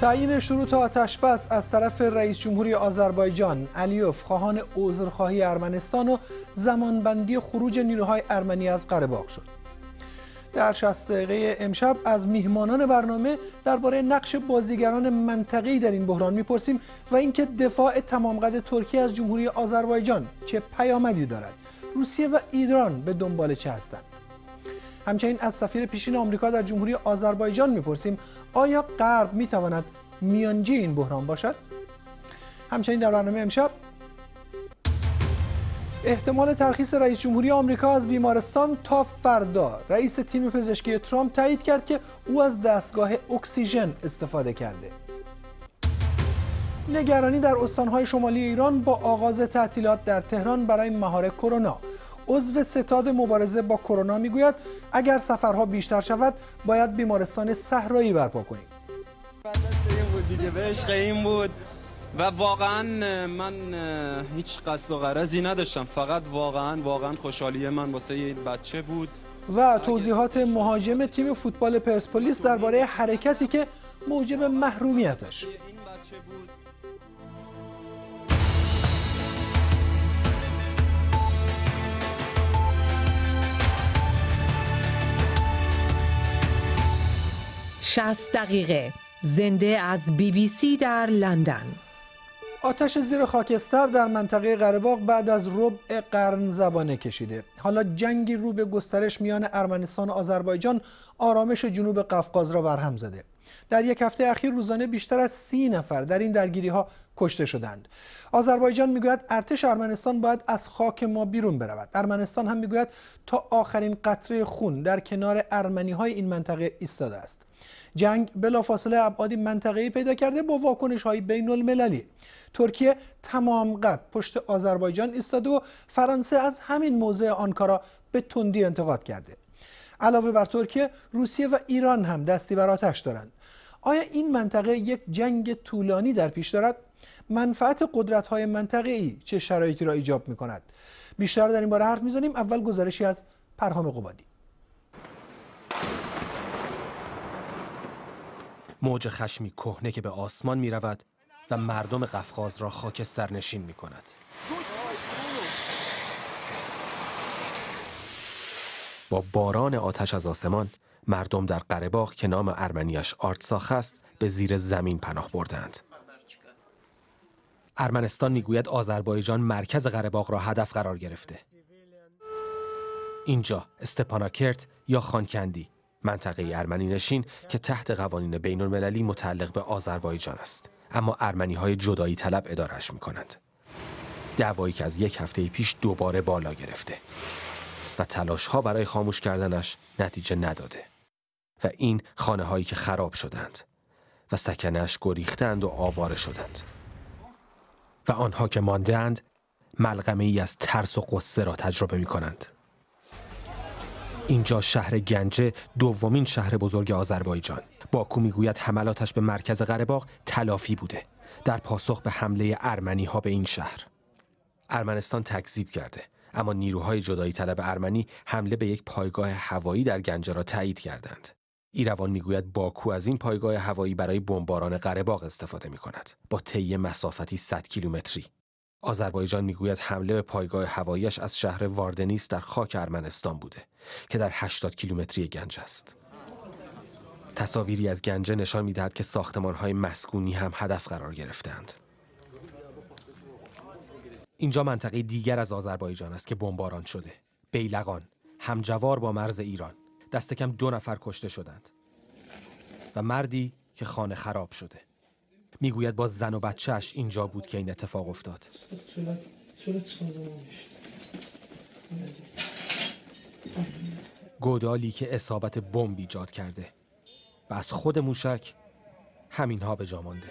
تعیین شروط آتش بس از طرف رئیس جمهوری آذربایجان علیوف خواهان عذرخواهی ارمنستان و زمانبندی خروج نیروهای ارمنی از قره شد. در 60 دقیقه امشب از میهمانان برنامه درباره نقش بازیگران منطقه‌ای در این بحران می‌پرسیم و اینکه دفاع تمام قد ترکیه از جمهوری آذربایجان چه پیامدی دارد. روسیه و ایران به دنبال چه هستند؟ همچنین از سفیر پیشین آمریکا در جمهوری آذربایجان می‌پرسیم آیا غرب می‌تواند میانجی این بحران باشد؟ همچنین در برنامه امشب احتمال ترخیص رئیس جمهوری آمریکا از بیمارستان تا فردا. رئیس تیم پزشکی ترامپ تایید کرد که او از دستگاه اکسیژن استفاده کرده. نگرانی در استانهای شمالی ایران با آغاز تعطیلات در تهران برای مهار کرونا. عضو ستاد مبارزه با کرونا می‌گوید اگر سفرها بیشتر شود باید بیمارستان صحرایی برپا کنیم. این بود. و واقعا من هیچ قصد و غرضی نداشتم. فقط واقعا واقعا خوشحالی من واسه یه بچه بود. و توضیحات مهاجم تیم فوتبال پرسپولیس درباره حرکتی که موجب محرومیتش. شست دقیقه. زنده از بی بی سی در لندن. آتش زیر خاکستر در منطقه قرهباغ بعد از ربع قرن زبانه کشیده. حالا جنگی رو به گسترش میان ارمنستان و آذربایجان آرامش جنوب قفقاز را برهم زده. در یک هفته اخیر روزانه بیشتر از سی نفر در این درگیری ها کشته شدند. آذربایجان می‌گوید ارتش ارمنستان باید از خاک ما بیرون برود. ارمنستان هم می‌گوید تا آخرین قطره خون در کنار ارمنی های این منطقه ایستاده است. جنگ بلافاصله ابعادی منطقه‌ای پیدا کرده با واکنش های بین المللی ترکیه تمام قد پشت آذربایجان ایستاده و فرانسه از همین موضع آنکارا به تندی انتقاد کرده. علاوه بر ترکیه روسیه و ایران هم دستی بر آتش دارند. آیا این منطقه یک جنگ طولانی در پیش دارد؟ منفعت قدرت های منطقه ای چه شرایطی را ایجاب می کند بیشتر در این باره حرف می‌زنیم. اول گزارشی از پرهام قبادی. موج خشمی کهنه که به آسمان می رود و مردم قفقاز را خاک سرنشین می کند. با باران آتش از آسمان مردم در قرهباغ که نام ارمنیش آرتساخ است به زیر زمین پناه بردند. ارمنستان می‌گوید آذربایجان مرکز قرهباغ را هدف قرار گرفته. اینجا استپاناکرت یا خانکندی منطقه ارمنی نشین که تحت قوانین بین المللی متعلق به آذربایجان است. اما ارمنی های جدایی طلب ادارش می کنند دعوایی که از یک هفته پیش دوباره بالا گرفته. و تلاش ها برای خاموش کردنش نتیجه نداده. و این خانه هایی که خراب شدند و سکنش گریختند و آواره شدند. و آنها که ماندند ملغمه ای از ترس و قصه را تجربه می کنند اینجا شهر گنجه دومین شهر بزرگ آذربایجان. باکو می‌گوید حملاتش به مرکز قرهباغ تلافی بوده. در پاسخ به حمله ارمنی ها به این شهر. ارمنستان تکذیب کرده. اما نیروهای جدایی طلب ارمنی حمله به یک پایگاه هوایی در گنجه را تایید کردند. ایروان می‌گوید باکو از این پایگاه هوایی برای بمباران قرهباغ استفاده می کند با طی مسافتی 100 کیلومتری. آذربایجان می‌گوید حمله به پایگاه هواییش از شهر واردنیس در خاک ارمنستان بوده که در 80 کیلومتری گنج است. تصاویری از گنجه نشان می‌دهد که ساختمانهای مسکونی هم هدف قرار گرفتند. اینجا منطقه دیگر از آذربایجان است که بمباران شده. بیلقان، همجوار با مرز ایران. دست کم دو نفر کشته شدند. و مردی که خانه خراب شده. می‌گوید با زن و بچهش اینجا بود که این اتفاق افتاد. گودالی که اصابت بمب ایجاد کرده و از خود موشک همینها به جا مانده.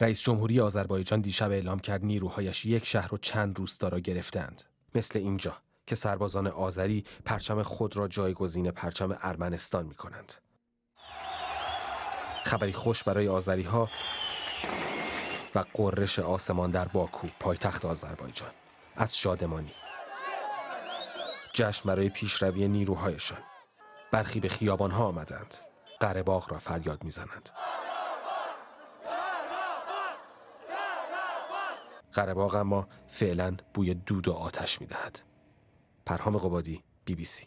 رئیس جمهوری آذربایجان دیشب اعلام کرد نیروهایش یک شهر و چند روستا را گرفتند. مثل اینجا. که سربازان آذری پرچم خود را جایگزین پرچم ارمنستان می کنند. خبری خوش برای آذری ها و قررش آسمان در باکو پایتخت آذربایجان. از شادمانی. جشن برای پیشروی نیروهایشان. برخی به خیابانها آمدند. قره را فریاد می‌زنند. قره اما فعلا بوی دود و آتش می‌دهد. پرهام قبادی بی بی سی.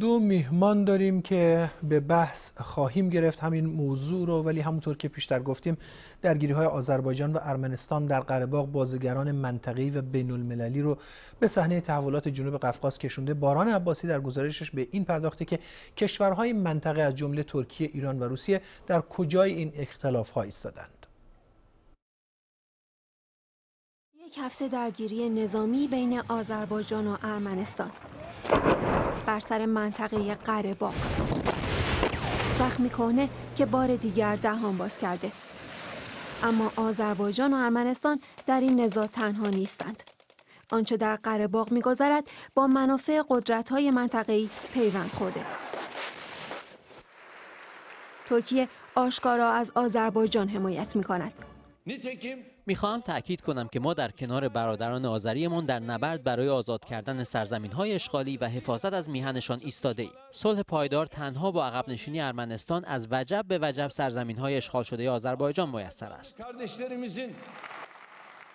دو میهمان داریم که به بحث خواهیم گرفت. همین موضوع رو ولی همونطور که پیشتر گفتیم درگیری های آذربایجان و ارمنستان در قره بازیگران منطقه‌ای و بین المللی رو به صحنه تحولات جنوب قفقاز کشونده. باران عباسی در گزارشش به این پرداخته که کشورهای منطقه از جمله ترکیه، ایران و روسیه در کجای این اختلاف ها ایستادند یک هفته درگیری نظامی بین آذربایجان و ارمنستان. بر سر منطقه قره باغ زخم می‌کنه که بار دیگر دهان باز کرده. اما آذربایجان و ارمنستان در این نزاع تنها نیستند. آنچه در قره باغ میگذرد با منافع قدرت های منطقه‌ای پیوند خورده. ترکیه آشکارا از آذربایجان حمایت می کند. می‌خواهم تأکید کنم که ما در کنار برادران آذریمان در نبرد برای آزاد کردن سرزمین های اشغالی و حفاظت از میهنشان ایستاده ایم. صلح پایدار تنها با عقب نشینی ارمنستان از وجب به وجب سرزمین های اشغال شده آذربایجان میسر است.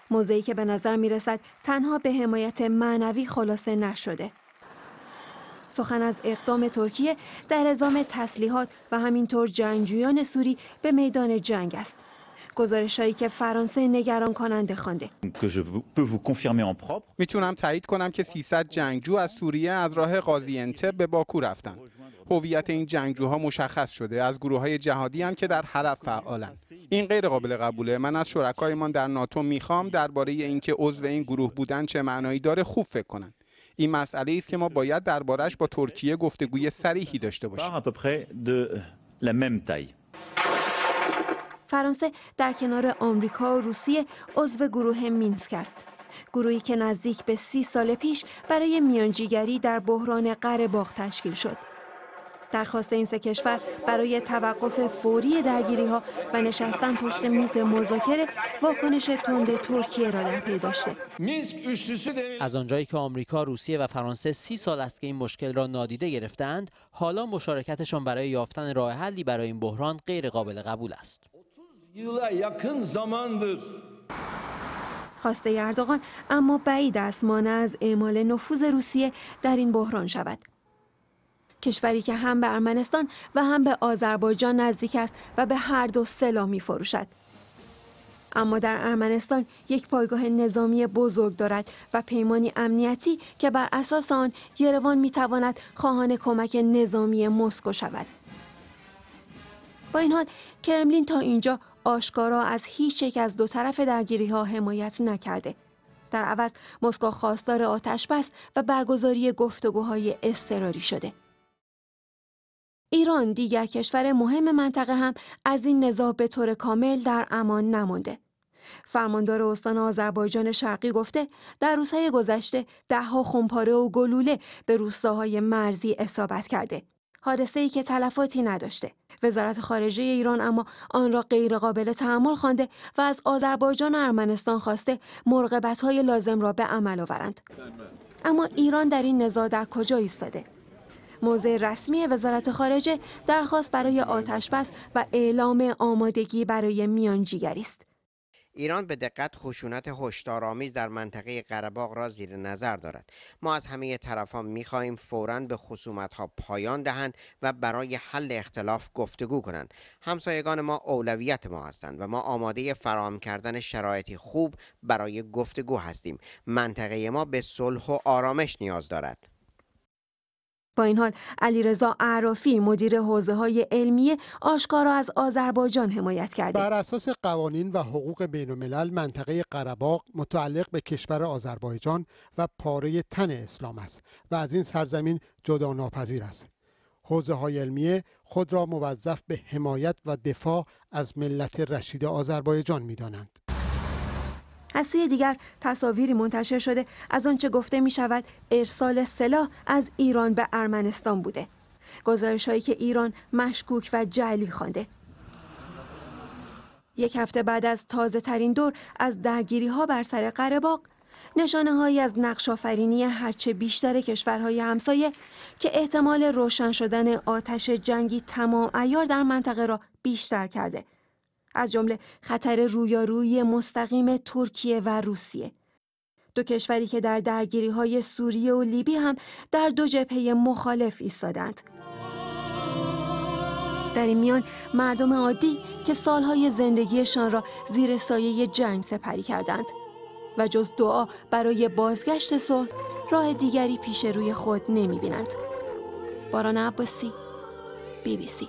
موضعی که به نظر می رسد تنها به حمایت معنوی خلاصه نشده. سخن از اقدام ترکیه در ازام تسلیحات و همینطور جنگجویان سوری به میدان جنگ است. گزارش هایی که فرانسه نگران کننده خوانده می‌تونم تایید کنم که 300 جنگجو از سوریه از راه قاضی انتب به باکو رفتن. هویت این جنگجوها مشخص شده از گروه های جهادی هم که در حلب فعالن. این غیر قابل قبوله. من از شرکایمان در ناتو می‌خوام درباره اینکه عضو این گروه بودن چه معنایی داره خوب فکر کنن. این مسئله است که ما باید دربارش با ترکیه گفتگوی صریحی داشته باشیم. فرانسه در کنار آمریکا و روسیه عضو گروه مینسک است. گروهی که نزدیک به سی سال پیش برای میانجیگری در بحران قره باغ تشکیل شد. درخواست این سه کشور برای توقف فوری درگیری ها و نشستن پشت میز مذاکره واکنش تند ترکیه را در پی داشته. از آنجایی که آمریکا، روسیه و فرانسه سی سال است که این مشکل را نادیده گرفتند، حالا مشارکتشان برای یافتن راه حلی برای این بحران غیر قابل قبول است. Yıla yakın zamandır خواسته اردوغان اما بعید است مانع از اعمال نفوذ روسیه در این بحران شود کشوری که هم به ارمنستان و هم به آذربایجان نزدیک است و به هر دو سلاح می فروشد. اما در ارمنستان یک پایگاه نظامی بزرگ دارد و پیمانی امنیتی که بر اساس آن یروان می تواند خواهان کمک نظامی مسکو شود. با این حال کرملین تا اینجا آشکارا از هیچ یک از دو طرف درگیری ها حمایت نکرده. در عوض مسکو خواستار آتش بس و برگزاری گفتگوهای اضطراری شده. ایران دیگر کشور مهم منطقه هم از این نزاع به طور کامل در امان نمانده. فرماندار استان آذربایجان شرقی گفته در روزهای گذشته دهها خمپاره و گلوله به روستاهای مرزی اصابت کرده. حادثه ای که تلفاتی نداشته. وزارت خارجه ایران اما آن را غیرقابل تحمل خوانده و از آذربایجان و ارمنستان خواسته مرغبت های لازم را به عمل آورند. اما ایران در این نزاع در کجا ایستاده؟ موضع رسمی وزارت خارجه درخواست برای آتش بس و اعلام آمادگی برای میانجیگری است. ایران به دقت خشونت هشدارآمیز در منطقه قرهباغ را زیر نظر دارد. ما از همه طرفان می‌خواهیم فورا به خصومت ها پایان دهند و برای حل اختلاف گفتگو کنند. همسایگان ما اولویت ما هستند و ما آماده فراهم کردن شرایطی خوب برای گفتگو هستیم. منطقه ما به صلح و آرامش نیاز دارد. با این حال علیرضا عرافی مدیر حوزه های علمی آشکارا از آذربایجان حمایت کرده بر اساس قوانین و حقوق بین الملل منطقه قرباق متعلق به کشور آذربایجان و پاره تن اسلام است و از این سرزمین جدا ناپذیر است حوزه های علمیه خود را موظف به حمایت و دفاع از ملت رشید آذربایجان می دانند. از سوی دیگر تصاویری منتشر شده از آنچه گفته می شود ارسال سلاح از ایران به ارمنستان بوده. گزارش هایی که ایران مشکوک و جعلی خوانده. یک هفته بعد از تازه ترین دور از درگیری ها بر سر قره نشانه هایی از نقش آفرینی هرچه بیشتر کشورهای همسایه که احتمال روشن شدن آتش جنگی تمام ایار در منطقه را بیشتر کرده. از جمله خطر رویارویی مستقیم ترکیه و روسیه دو کشوری که در درگیری های سوریه و لیبی هم در دو جبهه مخالف ایستادند. در این میان مردم عادی که سالهای زندگیشان را زیر سایه جنگ سپری کردند و جز دعا برای بازگشت صلح راه دیگری پیش روی خود نمی بینند. باران عباسی بی بی سی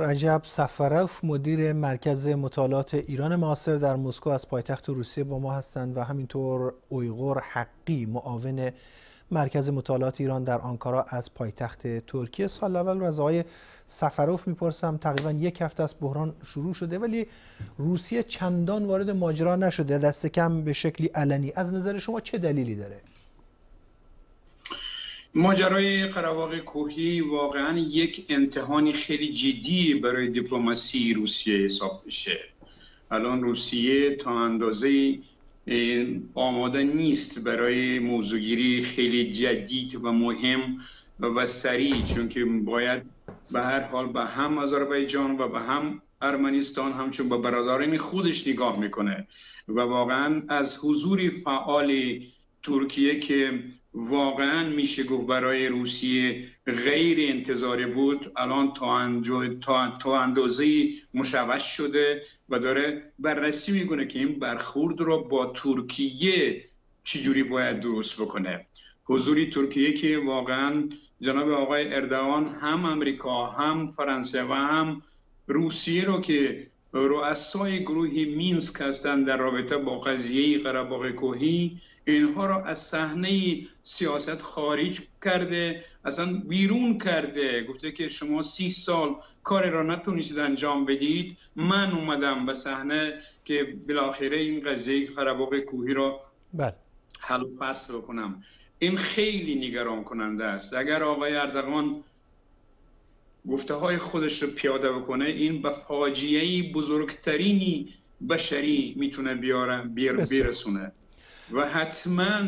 رجب سفروف مدیر مرکز مطالعات ایران معاصر در مسکو از پایتخت روسیه با ما هستند و همینطور اویغور حقی معاون مرکز مطالعات ایران در آنکارا از پایتخت ترکیه. سال اول از آقای سفروف می‌پرسم تقریبا یک هفته از بحران شروع شده ولی روسیه چندان وارد ماجرا نشده دست کم به شکلی علنی. از نظر شما چه دلیلی داره؟ ماجرای قرواق کوهی واقعا یک امتحانی خیلی جدی برای دیپلماسی روسیه حساب بشه الان روسیه تا اندازه آماده نیست برای موضوعگیری خیلی جدید و مهم و سریع چون که باید به هر حال به هم آذربایجان و به هم ارمنستان همچون به برادران خودش نگاه می‌کنه. و واقعا از حضور فعال ترکیه که واقعا میشه گفت برای روسیه غیر انتظاری بود الان تا, تا, اندازه مشوش شده و داره بررسی می‌کنه که این برخورد رو با ترکیه چجوری باید درست بکنه. حضوری ترکیه که واقعا جناب آقای اردوان هم امریکا هم فرانسه و هم روسیه رو که رؤسای گروه مینسک هستند در رابطه با قضیه قرباق کوهی. اینها را از صحنه سیاست خارج کرده اصلا بیرون کرده. گفته که شما سی سال کار را نتونستید انجام بدید. من اومدم به صحنه که بالاخره این قضیه قرباق کوهی را بله. حل و فصل بکنم. این خیلی نگران کننده است. اگر آقای اردوان گفته های خودش رو پیاده بکنه این به فاجعه بزرگترینی بشری می‌تونه بیاره بیر برسونه و حتما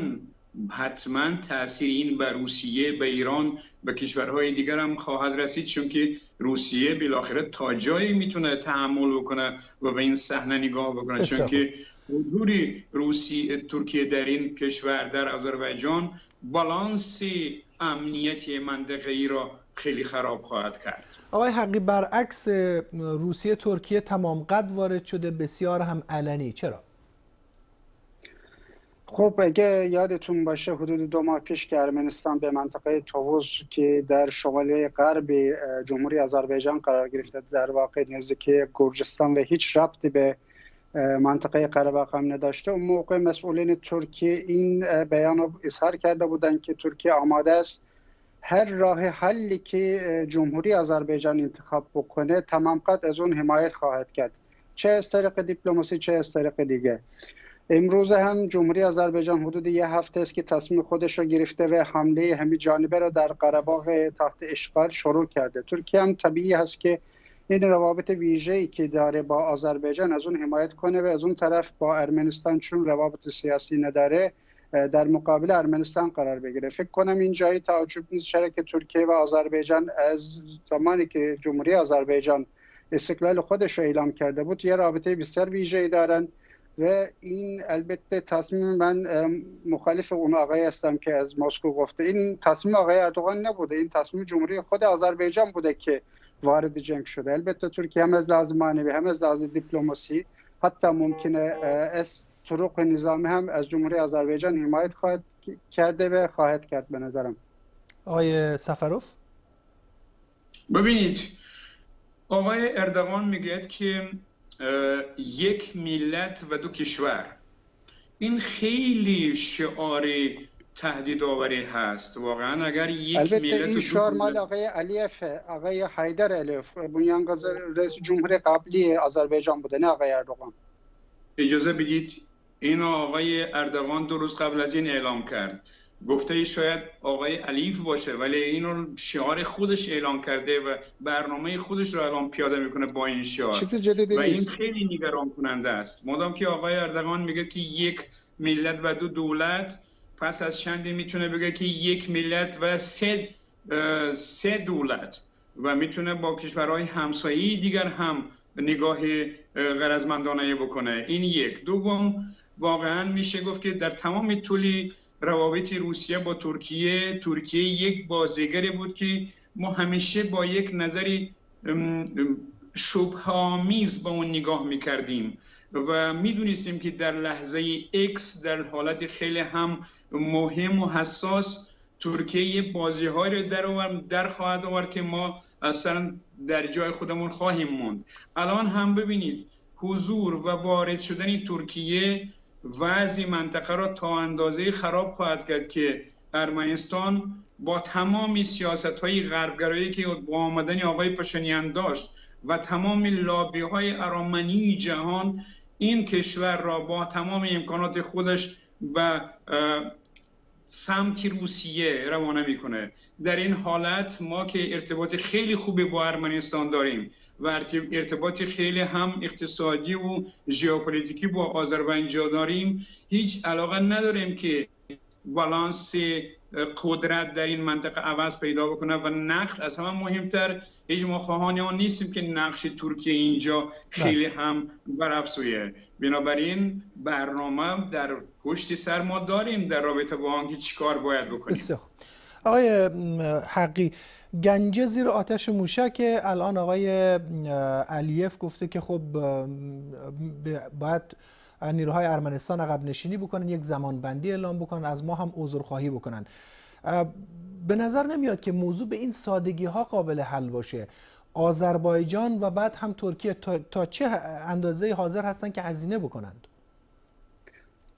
حتما تاثیر این به روسیه به ایران به کشورهای دیگر هم خواهد رسید چون که روسیه بالاخره تا جایی می‌تونه تحمل بکنه و به این صحنه نگاه بکنه. چون که حضور روسی ترکیه در این کشور در آذربایجان بالانس امنیتی منطقه ای را خیلی خراب خواهد کرد. آقای حقی برعکس روسیه ترکیه تمام قد وارد شده بسیار هم علنی. چرا؟ خب اگه یادتون باشه حدود دو ماه پیش که ارمنستان به منطقه تووز که در شمال غرب جمهوری آذربایجان قرار گرفته در واقع نزدیک گرجستان و هیچ ربطی به منطقه قره هم نداشته. اون موقع مسئولین ترکیه این بیان رو اظهار کرده بودند که ترکیه آماده است هر راه حلی که جمهوری آذربایجان انتخاب بکنه تمام قد از اون حمایت خواهد کرد. چه از طریق دیپلماسی چه از طریق دیگه. امروز هم جمهوری آذربایجان حدود یه هفته است که تصمیم خودش رو گرفته و حمله همین جانبه را در قره تحت اشغال شروع کرده. ترکیه هم طبیعی هست که این روابط ویژه‌ای که داره با آذربایجان از اون حمایت کنه و از اون طرف با ارمنستان چون روابط سیاسی نداره در مقابل ارمنستان قرار بگیره. فکر کنم این جایی تعجب نیست. چرا که ترکیه و آذربایجان از زمانی که جمهوری آذربایجان استقلال خودش رو اعلام کرده بود یه رابطه بسیار ویژه‌ای دارن و این البته تصمیم من مخالف اون آقای هستم که از مسکو گفته. این تصمیم آقای اردوغان نبوده. این تصمیم جمهوری خود آذربایجان بوده که وارد جنگ شده. البته ترکیه هم از لحاظ معنوی هم از لحاظ دیپلماسی حتی ممکنه از طرق نظامی هم از جمهوری آذربایجان حمایت خواهد کرده و خواهد کرد به نظرم. آقای سفروف؟ ببینید آقای اردوان میگه که یک ملت و دو کشور. این خیلی شعار تهدید آوری هست. واقعا اگر یک البته ملت این شعار مال آقای علیف آقای حیدر علیف بنیانگذار رئیس جمهور قبلی آذربایجان بوده نه آقای اردوغان. اجازه بدید این آقای اردوان دو روز قبل از این اعلام کرد. گفته شاید آقای علیف باشه ولی اینو شعار خودش اعلام کرده و برنامه خودش رو الان پیاده می‌کنه با این شعار. و این خیلی نگران کننده است. مادام که آقای اردوان میگه که یک ملت و دو دولت پس از چندی می‌تونه بگه که یک ملت و سه سه دولت. و می‌تونه با کشورهای همسایه دیگر هم نگاه غرضمندانه بکنه. این یک. دوم واقعا میشه گفت که در تمام طول روابط روسیه با ترکیه ترکیه یک بازیگری بود که ما همیشه با یک نظری شبهامیز با اون نگاه می‌کردیم. و می‌دونستیم که در لحظه X در حالت خیلی هم مهم و حساس ترکیه بازی های رو در, در خواهد آورد که ما اصلا در جای خودمون خواهیم موند. الان هم ببینید حضور و وارد شدن ترکیه وضع منطقه را تا اندازه خراب خواهد کرد که ارمنستان با تمام سیاست های غربگرایی که با آمدن آقای پشنیان داشت و تمام لابی های ارامنی جهان این کشور را با تمام امکانات خودش و سمت روسیه روانه می‌کنه. در این حالت ما که ارتباط خیلی خوبی با ارمنستان داریم و ارتباط خیلی هم اقتصادی و ژئوپلیتیکی با آذربایجان داریم هیچ علاقه نداریم که بالانس قدرت در این منطقه عوض پیدا بکنه و نقش از همه مهمتر هیچ ما خواهان آن نیستیم که نقش ترکیه اینجا خیلی هم برافزویه. بنابراین برنامه در پشت سر ما داریم در رابطه با آنکه چیکار باید بکنیم. آقای حقی گنجه زیر آتش موشک الان آقای علیف گفته که خب باید نیروهای ارمنستان عقب نشینی بکنن یک زمان بندی اعلام بکنن از ما هم خواهی بکنن. به نظر نمیاد که موضوع به این سادگی ها قابل حل باشه. آذربایجان و بعد هم ترکیه تا, تا چه اندازه حاضر هستن که هزینه بکنند؟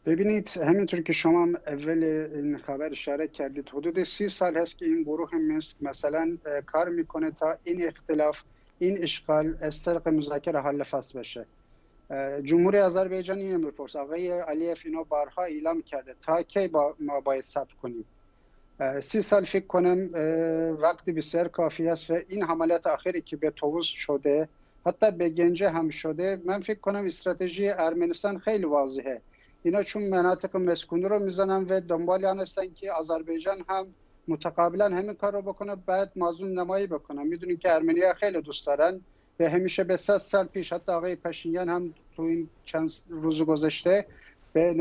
ببینید همینطور که شما اول این خبر اشاره کردید حدود سی سال هست که این گروه منسک مثلا کار می‌کنه تا این اختلاف این اشغال از طریق مذاکره حل فصل بشه. جمهوری آذربایجان این میپرس آقای علیف اینا بارها اعلام کرده. تا کی با ما باید صبر کنیم؟ سی سال فکر کنم وقتی بسیار کافی است و این حملات آخری که به توز شده حتی به گنجه هم شده من فکر کنم استراتژی ارمنستان خیلی واضحه. اینا چون مناطق مسکونی رو می‌زنن و دنبال آن هستن که آذربایجان هم متقابلا همین کار رو بکنه بعد مازون نمایی بکنه. می‌دونیم که ارمنیا خیلی دوست دارن. و همیشه به 100 سال پیش حتی آقای پشینیان هم تو این چند روز گذشته به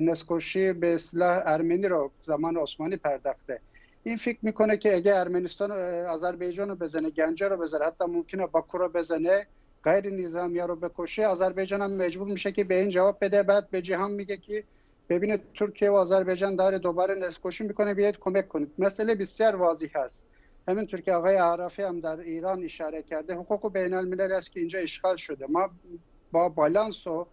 نسکوشی به اصلاح ارمنی رو زمان عثمانی پرداخته. این فکر می‌کنه که اگه ارمنستان آذربایجان رو بزنه گنجه رو بزنه حتی ممکنه باکو رو بزنه غیر نظامی رو بکشه آذربایجان هم مجبور میشه که به این جواب بده. بعد به جهان میگه که ببینید ترکیه و آذربایجان داره دوباره نسکوشی می‌کنه بیاید کمک کنید. مسئله بسیار واضح است. همینطور که آقای عرفی هم در ایران اشاره کرده. حقوق بین الملل است که اینجا اشغال شده. ما با بالانس و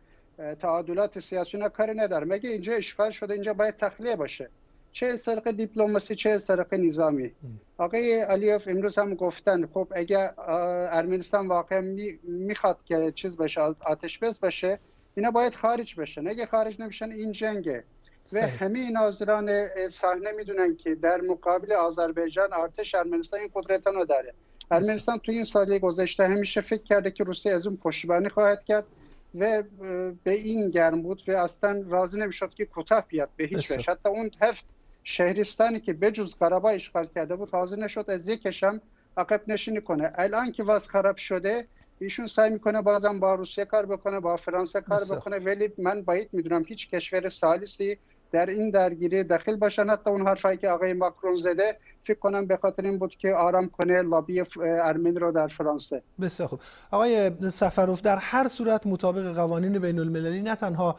تعادلات سیاسی کاری ندارم. مگه اینجا اشغال شده اینجا باید تخلیه باشه. چه سرق دیپلماسی چه سرق نظامی. آقای علیف امروز هم گفتن خب اگر ارمنستان واقعا می‌خواد که چیز بشه آتش بس باشه اینا باید خارج بشن. اگه خارج نمیشن این جنگه. و همه ناظران صحنه می‌دونن که در مقابل آذربایجان ارتش ارمنستان این قدرت رو داره ارمنستان تو این سالی گذشته همیشه فکر کرده که روسیه از اون پشتیبانی خواهد کرد و به این گرم بود و اصلا راضی نمی‌شد که کوتاه بیاد به هیچ وجه حتی اون هفت شهرستانی که بجز قربا اشغال کرده بود حاضر نشد از یکش هم عقب نشینی کنه الان که واز خراب شده ایشون سعی می‌کنه بازم با روسیه کار بکنه با فرانسه کار بکنه ولی من باید می‌دونم هیچ کشور سالیسی در این درگیری داخل باشن حتی اون حرفایی که آقای ماکرون زده فکر کنم به خاطر این بود که آرام کنه لابی ارمن رو در فرانسه. بسیار خوب. آقای سفروف در هر صورت مطابق قوانین بین المللی نه تنها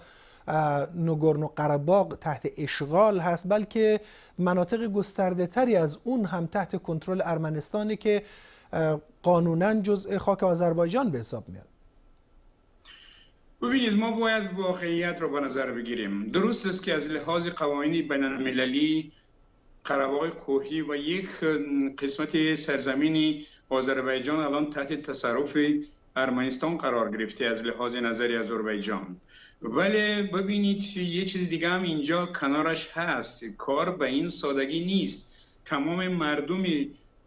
نگورنو قرباق تحت اشغال هست بلکه مناطق گسترده تری از اون هم تحت کنترل ارمنستانی که قانونا جزء خاک آذربایجان به حساب میاد. ببینید ما باید واقعیت رو به نظر بگیریم. درست است که از لحاظ قوانین بین المللی قرباق کوهی و یک قسمت سرزمینی آذربایجان الان تحت تصرف ارمنستان قرار گرفته از لحاظ نظری آذربایجان. ولی ببینید یه چیز دیگه هم اینجا کنارش هست. کار به این سادگی نیست. تمام مردم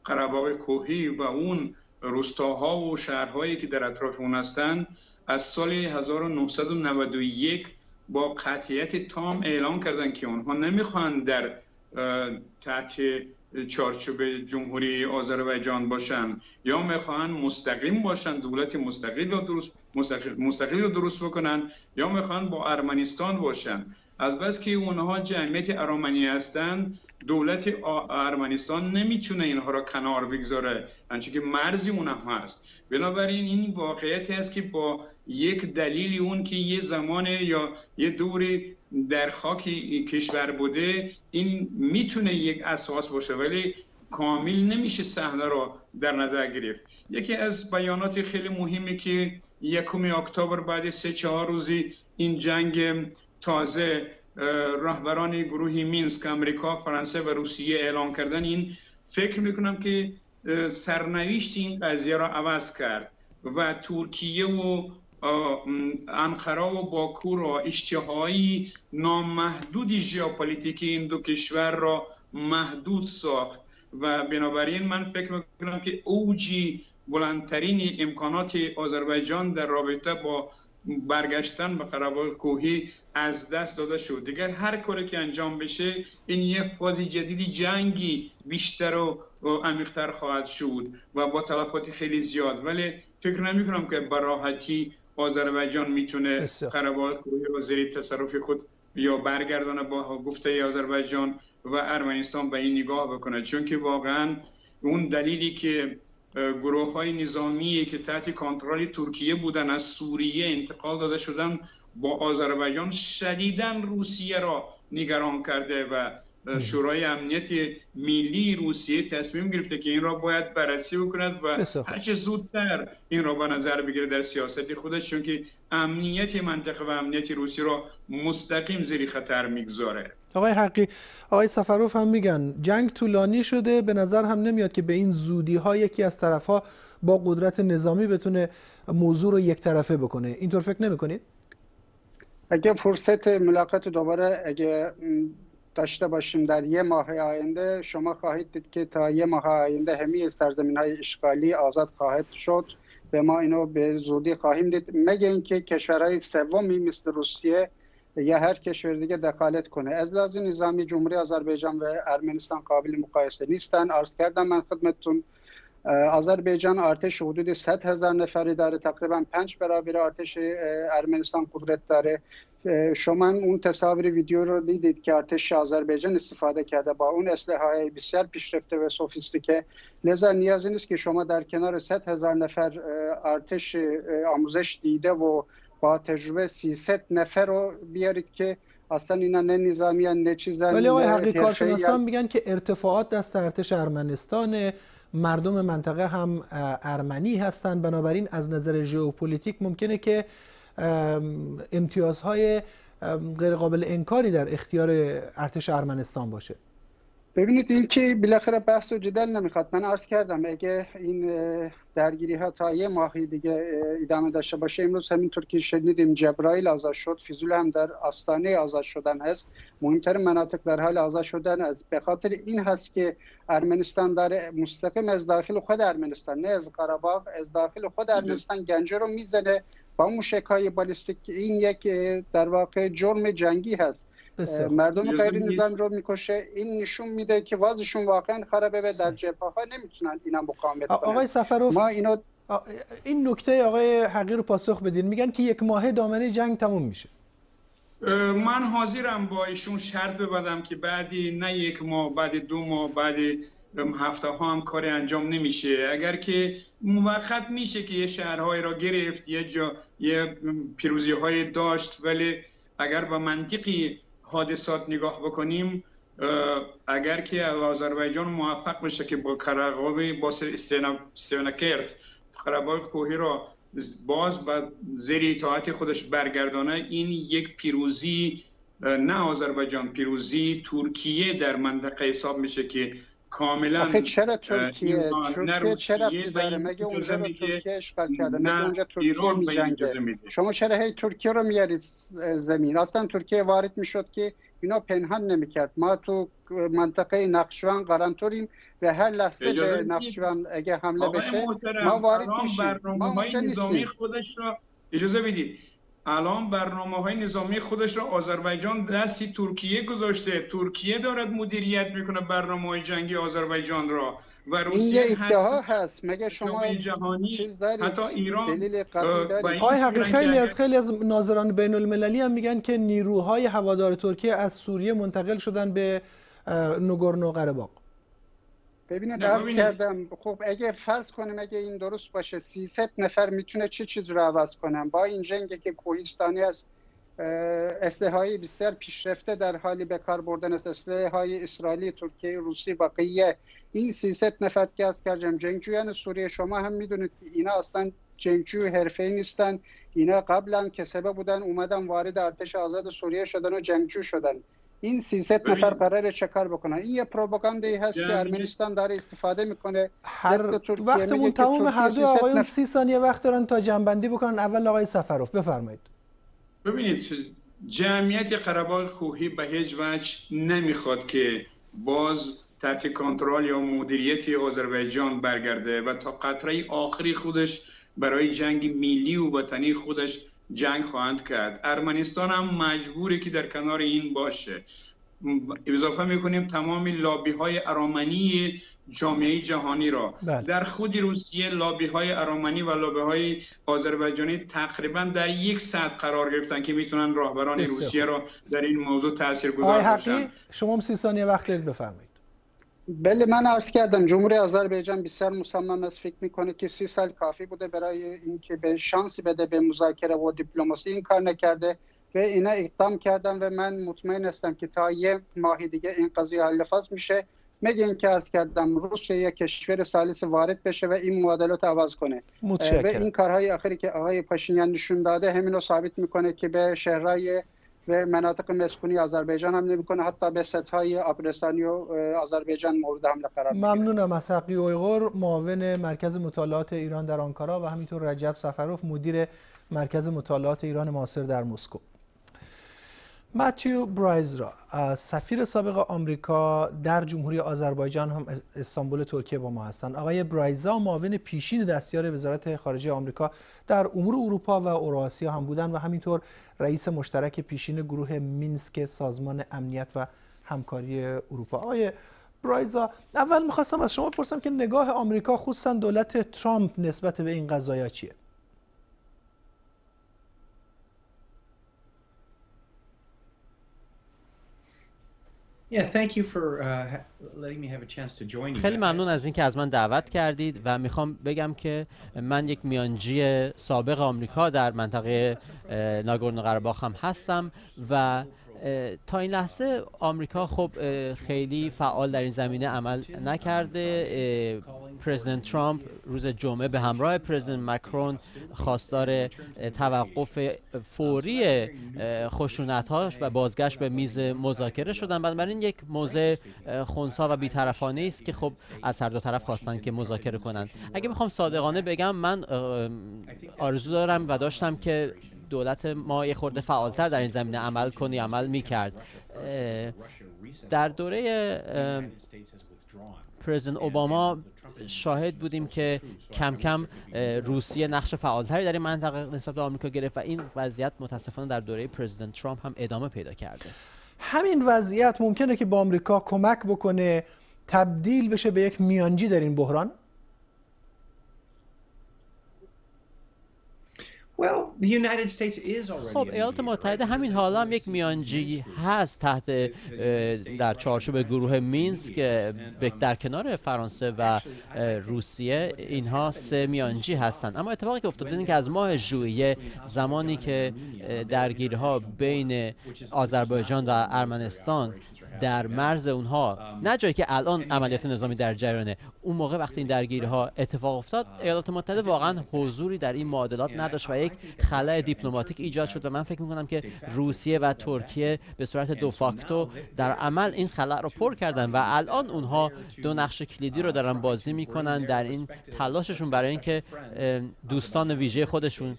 قرباق کوهی و اون روستاها و شهرهایی که در اطراف اون هستند از سال 1991 با قطعیت تام اعلام کردن که اونها نمی‌خوان در تحت چارچوب جمهوری آذربایجان باشن یا می‌خوان مستقیم باشن دولت مستقل رو درست مستقل رو درست بکنن یا می‌خوان با ارمنستان باشن. از بس که اونها جمعیت ارمنی هستند دولت ارمنستان نمی‌تونه اینها را کنار بگذاره. انچه که مرزی اونها هست. بنابراین این واقعیت است که با یک دلیلی اون که یه زمان یا یه دوری در خاک کشور بوده این می‌تونه یک اساس باشه ولی کامل نمیشه صحنه را در نظر گرفت. یکی از بیانات خیلی مهمی که یکم اکتبر بعد سه چهار روزی این جنگ تازه رهبران گروه مینسک امریکا فرانسه و روسیه اعلام کردن این. فکر می‌کنم که سرنوشت این قضیه را عوض کرد و ترکیه و انقره و باکو را اشتهایی نامحدودی ژئوپلیتیکی این دو کشور را محدود ساخت و بنابراین من فکر می‌کنم که اوجی بلندترین امکانات آذربایجان در رابطه با برگشتن به قربال کوهی از دست داده شد. دیگر هر کاری که انجام بشه این یه فازی جدیدی جنگی بیشتر و عمیقتر خواهد شد و با تلفات خیلی زیاد. ولی فکر نمی کنم که براحتی آذربایجان می‌تونه قربال کوهی را زیر تصرف خود یا برگردانه با گفته آذربایجان و ارمنستان به این نگاه بکنه. چون که واقعا اون دلیلی که گروه های نظامی که تحت کنترل ترکیه بودن از سوریه انتقال داده شدن با آذربایجان شدیدا روسیه را نگران کرده و شورای امنیت ملی روسیه تصمیم گرفته که این را باید بررسی بکند و هرچه زودتر این را به نظر بگیره در سیاست خودش چون که امنیت منطقه و امنیت روسیه را مستقیم زیر خطر می‌گذاره. آقای حقی آقای سفروف هم میگن جنگ طولانی شده به نظر هم نمیاد که به این زودی ها یکی از طرف ها با قدرت نظامی بتونه موضوع رو یک طرفه بکنه. اینطور فکر نمی‌کنید؟ اگه فرصت ملاقات دوباره اگه داشته باشیم در یه ماه آینده شما خواهید دید که تا یه ماه آینده همه سرزمین های اشغالی آزاد خواهد شد. به ما اینو به زودی خواهیم دید. مگه اینکه کشورهای سومی مثل روسیه یا هر کشور دیگه دخالت کنه. از لحاظ نظامی جمهوری آذربایجان و ارمنستان قابل مقایسه نیستن. عرض کردم من خدمتتون آذربایجان ارتش حدود 100 هزار نفری داره. تقریبا پنج برابر ارتش ارمنستان قدرت داره. شما اون تصاویر ویدیو رو دیدید که ارتش آذربایجان استفاده کرده با اون اسلحه های بسیار پیشرفته و سوفیستیکه. لذا نیازی نیست که شما در کنار 100 هزار نفر ارتش آموزش دیده و با تجربه 300 نفر رو بیارید که اصلا اینا نه نظامی نه چیزن ولی آقای حقی کارشناسان میگن که ارتفاعات دست ارتش ارمنستان مردم منطقه هم ارمنی هستند بنابراین از نظر ژئوپلیتیک ممکنه که امتیازهای غیر قابل انکاری در اختیار ارتش ارمنستان باشه. ببینید این که بالاخره بحث و جدل نمی‌خواد. من عرض کردم اگه این درگیری ها تا یه ماهی دیگه ادامه داشته باشه امروز همینطور که شنیدیم جبرائیل آزاد شد فیزولی هم در آستانه آزاد شدن هست مهمتر مناطق در حال آزاد شدن است. به خاطر این هست که ارمنستان داره مستقیم از داخل خود ارمنستان نه از قرباق از داخل خود ارمنستان گنجه رو می‌زنه. با موشک های بالستیک این یک در واقع جرم جنگی هست. مردم غیر نظام رو می‌کشه این نشون میده که وازشون واقعا خرابه و در جبهه ها نمی‌تونن اینا مقاومت کنن. آقای سفروف ما اینو این نکته آقای حقی رو پاسخ بدین. میگن که یک ماه دامنه جنگ تموم میشه. من حاضرم با ایشون شرط ببندم که بعدی نه یک ماه بعد دو ماه بعد هفته ها هم کاری انجام نمیشه. اگر که موقت میشه که یه شهرهایی را گرفت یه جا یه پیروزی های داشت ولی اگر با منطقی حادثات نگاه بکنیم اگر که آذربایجان موفق بشه که با کرقابی با استیانکرد قربال کوهی را باز به زیر اطاعت خودش برگردانه این یک پیروزی نه آذربایجان پیروزی ترکیه در منطقه حساب میشه که کاملا آخه چرا ترکیه؟ ترکیه چرا داره؟ مگه اونجا رو ترکیه اشغال کرده؟ مگه اونجا ترکیه میجنگه؟ شما چرا هی ترکیه رو میارید زمین؟ اصلا ترکیه وارد می‌شد که اینا پنهان نمی‌کرد. ما تو منطقه نقشوان قرنطوریم و هر لحظه به نقشوان اگه حمله بشه ما وارد میشیم. ما اونجا نظامی خودش را اجازه بدید الان برنامه های نظامی خودش را آذربایجان دستی ترکیه گذاشته. ترکیه دارد مدیریت می‌کنه برنامه های جنگی آذربایجان را و روسیه این ادعا هست. مگه شما جهانی چیز دارید؟ حتی ایران دلیل آقای حقیقی خیلی از خیلی از ناظران بین المللی هم میگن که نیروهای هوادار ترکیه از سوریه منتقل شدن به نگورنو قره ببینید درس کردم. خب اگه فرض کنیم اگه این درست باشه 300 نفر می‌تونه چه چیز رو عوض کنم با این جنگی که کوهستانی از اسلحه بسیار پیشرفته در حالی به کار بردن از اسلحه های اسرائیلی ترکیه روسی بقیه این 300 نفر که از کردم جنگجویان سوریه شما هم می‌دونید اینا اصلا جنگجوی حرفه‌ای نیستن. اینا قبلا که سبب بودن اومدن وارد ارتش آزاد سوریه شدن و جنگجو شدن. این 300 نفر قرار چه کار بکنن. این یه پروپاگاندی هست که ارمنستان داره استفاده می‌کنه. هر وقتمون تمام هر دو آقایون 30 ثانیه وقت دارن تا جنبندی بکنن اول آقای سفروف بفرمایید. ببینید جمعیت قرباق کوهی به هیچ وجه نمی‌خواد که باز تحت کنترل یا مدیریت آذربایجان برگرده و تا قطره آخری خودش برای جنگ ملی و وطنی خودش جنگ خواهند کرد. ارمنستان هم مجبوره که در کنار این باشه. اضافه می‌کنیم تمام لابی های ارامنی جامعه جهانی را. بله. در خود روسیه لابی های ارامنی و لابی های آذربایجانی تقریبا در یک سطح قرار گرفتن که می‌تونن راهبران روسیه را در این موضوع تاثیرگذار باشن. شما هم سی ثانیه وقت دارید بفرمایید. بله من عرض کردم جمهوری آذربایجان بسیار مصمم است فکر می‌کنه که سی سال کافی بوده برای اینکه به شانسی بده به مذاکره و دیپلماسی این کار نکرده و اینا اقدام کردن و من مطمئن هستم که تا یه ماه دیگه این قضیه حل فاز میشه مگه اینکه عرض کردم روسیه یک کشور سالس وارد بشه و این معادلات عوض کنه متشکرم. و این کارهای آخری که آقای پاشینیان نشون داده همین رو ثابت می‌کنه که به شهرهای و مناطق مسکونی آذربایجان هم نمی‌کنه حتی به ستهای آبرستانی و آذربایجان مورد حمله قرار ممنونم. از حقی اویغور معاون مرکز مطالعات ایران در آنکارا و همینطور رجب سفروف مدیر مرکز مطالعات ایران معاصر در مسکو. ماتیو برایز را سفیر سابق آمریکا در جمهوری آذربایجان هم استانبول ترکیه با ما هستند آقای برایزا معاون پیشین دستیار وزارت خارجه آمریکا در امور اروپا و اوراسیا هم بودند و همینطور رئیس مشترک پیشین گروه مینسک سازمان امنیت و همکاری اروپا. آقای برایزا اول می‌خواستم از شما بپرسم که نگاه آمریکا خصوصا دولت ترامپ نسبت به این قضایا چیه؟ خیلی ممنون از اینکه از من دعوت کردید و می‌خوام بگم که من یک میانجی سابق آمریکا در منطقه ناگورنو قرباخ هم هستم و تا این لحظه آمریکا خب خیلی فعال در این زمینه عمل نکرده. پرزیدنت ترامپ روز جمعه به همراه پرزیدنت مکرون خواستار توقف فوری خشونت‌هاش و بازگشت به میز مذاکره شدن. بنابراین یک موضع خونسا و بیطرفانه است که خب از هر دو طرف خواستن که مذاکره کنند. اگه می‌خوام صادقانه بگم من آرزو دارم و داشتم که دولت ما یه خورده فعالتر در این زمینه عمل کنی عمل می‌کرد. در دوره پرزیدنت اوباما شاهد بودیم که کم کم روسیه نقش فعالتری در این منطقه نسبت به آمریکا گرفت و این وضعیت متاسفانه در دوره پرزیدنت ترامپ هم ادامه پیدا کرده. همین وضعیت ممکنه که با آمریکا کمک بکنه تبدیل بشه به یک میانجی در این بحران؟ خب ایالات متحده همین حالا هم یک میانجی هست تحت در چارچوب گروه مینسک در کنار فرانسه و روسیه اینها سه میانجی هستند اما اتفاقی که افتاده این که از ماه ژوئیه زمانی که درگیرها بین آذربایجان و ارمنستان در مرز اونها. نه جایی که الان عملیات نظامی در جریانه. اون موقع وقتی این درگیری ها اتفاق افتاد ایالات متحده واقعا حضوری در این معادلات نداشت و یک خلای دیپلماتیک ایجاد شد و من فکر می‌کنم که روسیه و ترکیه به صورت دو فاکتو در عمل این خلا رو پر کردن و الان اونها دو نقش کلیدی رو دارن بازی می‌کنن در این تلاششون برای اینکه دوستان ویژه خودشون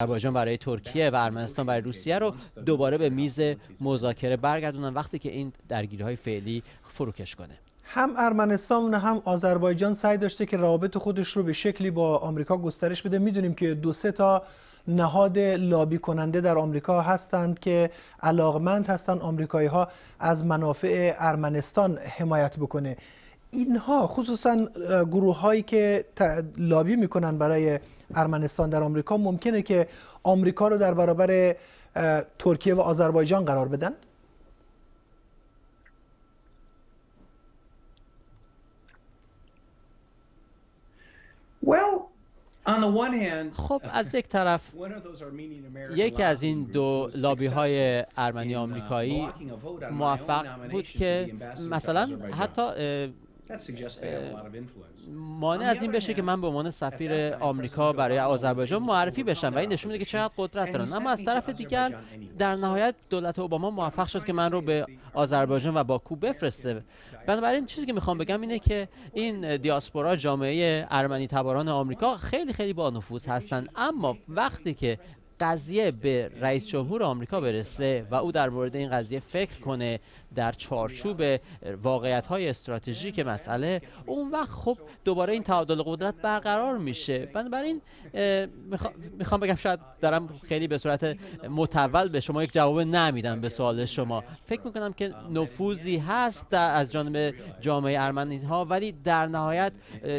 آذربایجان برای ترکیه و ارمنستان برای روسیه رو دوباره به میز مذاکره برگردونن وقتی که این درگیری های فعلی فروکش کنه. هم ارمنستان و هم آذربایجان سعی داشته که روابط خودش رو به شکلی با آمریکا گسترش بده. می‌دونیم که دو سه تا نهاد لابی کننده در آمریکا هستند که علاقمند هستند آمریکایی ها از منافع ارمنستان حمایت بکنه. اینها خصوصا گروه هایی که لابی می‌کنن برای ارمنستان در آمریکا ممکنه که آمریکا رو در برابر ترکیه و آذربایجان قرار بدن؟ خب از یک طرف یکی از این دو لابی های ارمنی آمریکایی موفق بود که مثلا حتی مانع از این بشه که من به عنوان سفیر آمریکا برای آذربایجان معرفی بشم و این نشون میده که چقدر قدرت دارن. اما از طرف دیگر در نهایت دولت اوباما موفق شد که من رو به آذربایجان و باکو بفرسته. بنابراین چیزی که می‌خوام بگم اینه که این دیاسپورا جامعه ارمنی تباران آمریکا خیلی خیلی با نفوذ هستن. اما وقتی که قضیه به رئیس جمهور آمریکا برسه و او در مورد این قضیه فکر کنه در چارچوب واقعیت های استراتژیک مسئله اون وقت خب دوباره این تعادل قدرت برقرار میشه. بنابراین می‌خوام بگم شاید دارم خیلی به صورت متول به شما یک جواب نمیدم به سوال شما. فکر می‌کنم که نفوذی هست از جانب جامعه ارمنی ها ولی در نهایت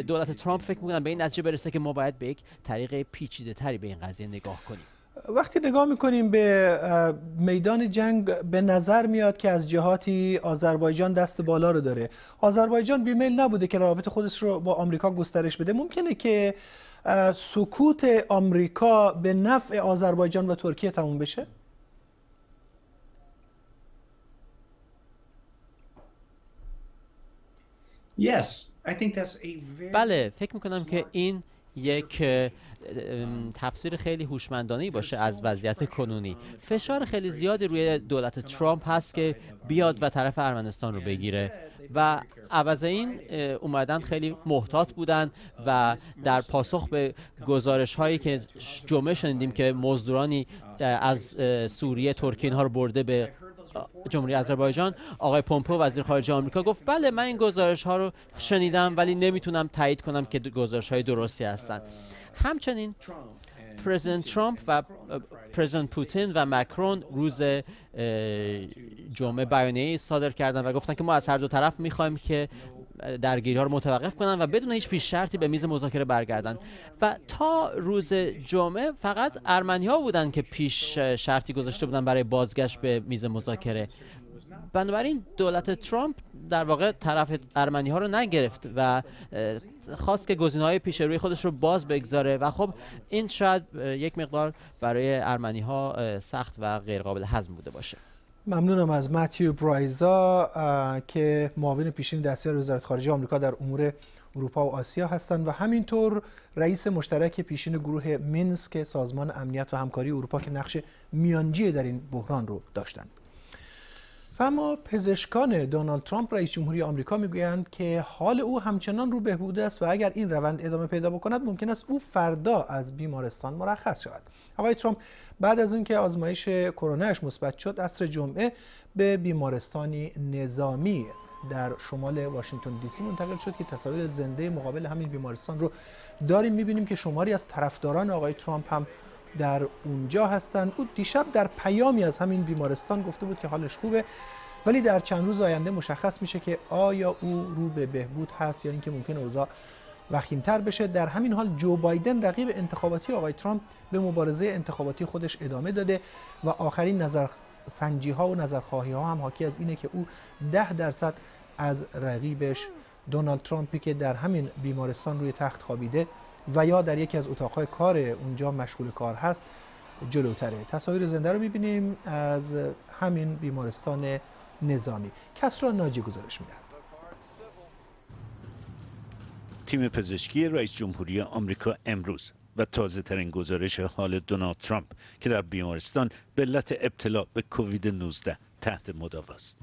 دولت ترامپ فکر می‌کنم به این نتیجه برسه که ما باید به یک طریق پیچیده تری به این قضیه نگاه کنیم. وقتی نگاه می‌کنیم به میدان جنگ به نظر میاد که از جهاتی آذربایجان دست بالا رو داره. آذربایجان بیمیل نبوده که روابط خودش رو با آمریکا گسترش بده. ممکنه که سکوت آمریکا به نفع آذربایجان و ترکیه تموم بشه؟ بله فکر می‌کنم که این یک تفسیر خیلی هوشمندانه باشه از وضعیت کنونی. فشار خیلی زیادی روی دولت ترامپ هست که بیاد و طرف ارمنستان رو بگیره. و عوض این اومدن خیلی محتاط بودن و در پاسخ به گزارش هایی که جمعه شنیدیم که مزدورانی از سوریه ترکین ها رو برده به جمهوری آذربایجان. آقای پومپو وزیر خارجه آمریکا گفت بله من این گزارش ها رو شنیدم ولی نمی‌تونم تایید کنم که گزارش های درستی هستند همچنین پرزیدنت ترامپ و پرزیدنت پوتین و مکرون روز جمعه بیانیه صادر کردن و گفتن که ما از هر دو طرف می‌خوایم که درگیری ها رو متوقف کنن و بدون هیچ پیش شرطی به میز مذاکره برگردن. و تا روز جمعه فقط ارمنی ها بودن که پیش شرطی گذاشته بودن برای بازگشت به میز مذاکره. بنابراین دولت ترامپ در واقع طرف ارمنی ها رو نگرفت و خواست که گزینه های پیش روی خودش رو باز بگذاره و خب این شاید یک مقدار برای ارمنی ها سخت و غیر قابل هضم بوده باشه. ممنونم از متیو برایزا که معاون پیشین دستیار وزارت خارجه آمریکا در امور اروپا و آسیا هستند و همینطور رئیس مشترک پیشین گروه مینسک سازمان امنیت و همکاری اروپا که نقش میانجی در این بحران رو داشتند. و اما پزشکان دونالد ترامپ رئیس جمهوری آمریکا می‌گویند که حال او همچنان رو بهبود است و اگر این روند ادامه پیدا بکند ممکن است او فردا از بیمارستان مرخص شود. آقای ترامپ بعد از اینکه آزمایش کرونهش مثبت شد عصر جمعه به بیمارستانی نظامی در شمال واشنگتن دی سی منتقل شد که تصاویر زنده مقابل همین بیمارستان رو داریم. می‌بینیم که شماری از طرفداران آقای ترامپ هم در اونجا هستند. او دیشب در پیامی از همین بیمارستان گفته بود که حالش خوبه ولی در چند روز آینده مشخص میشه که آیا او رو به بهبود هست یا اینکه ممکن اوضاع وخیمتر بشه. در همین حال جو بایدن رقیب انتخاباتی آقای ترامپ به مبارزه انتخاباتی خودش ادامه داده و آخرین نظر سنجی ها و نظرخواهی ها هم حاکی از اینه که او ده درصد از رقیبش دونالد ترامپی که در همین بیمارستان روی تخت خوابیده و یا در یکی از اتاقهای کار اونجا مشغول کار هست جلوتره تصاویر زنده رو می‌بینیم از همین بیمارستان نظامی کسرا ناجی گزارش می‌دهد تیم پزشکی رئیس جمهوری آمریکا امروز و تازه ترین گزارش حال دونالد ترامپ که در بیمارستان به علت ابتلا به کووید 19 تحت مداواست.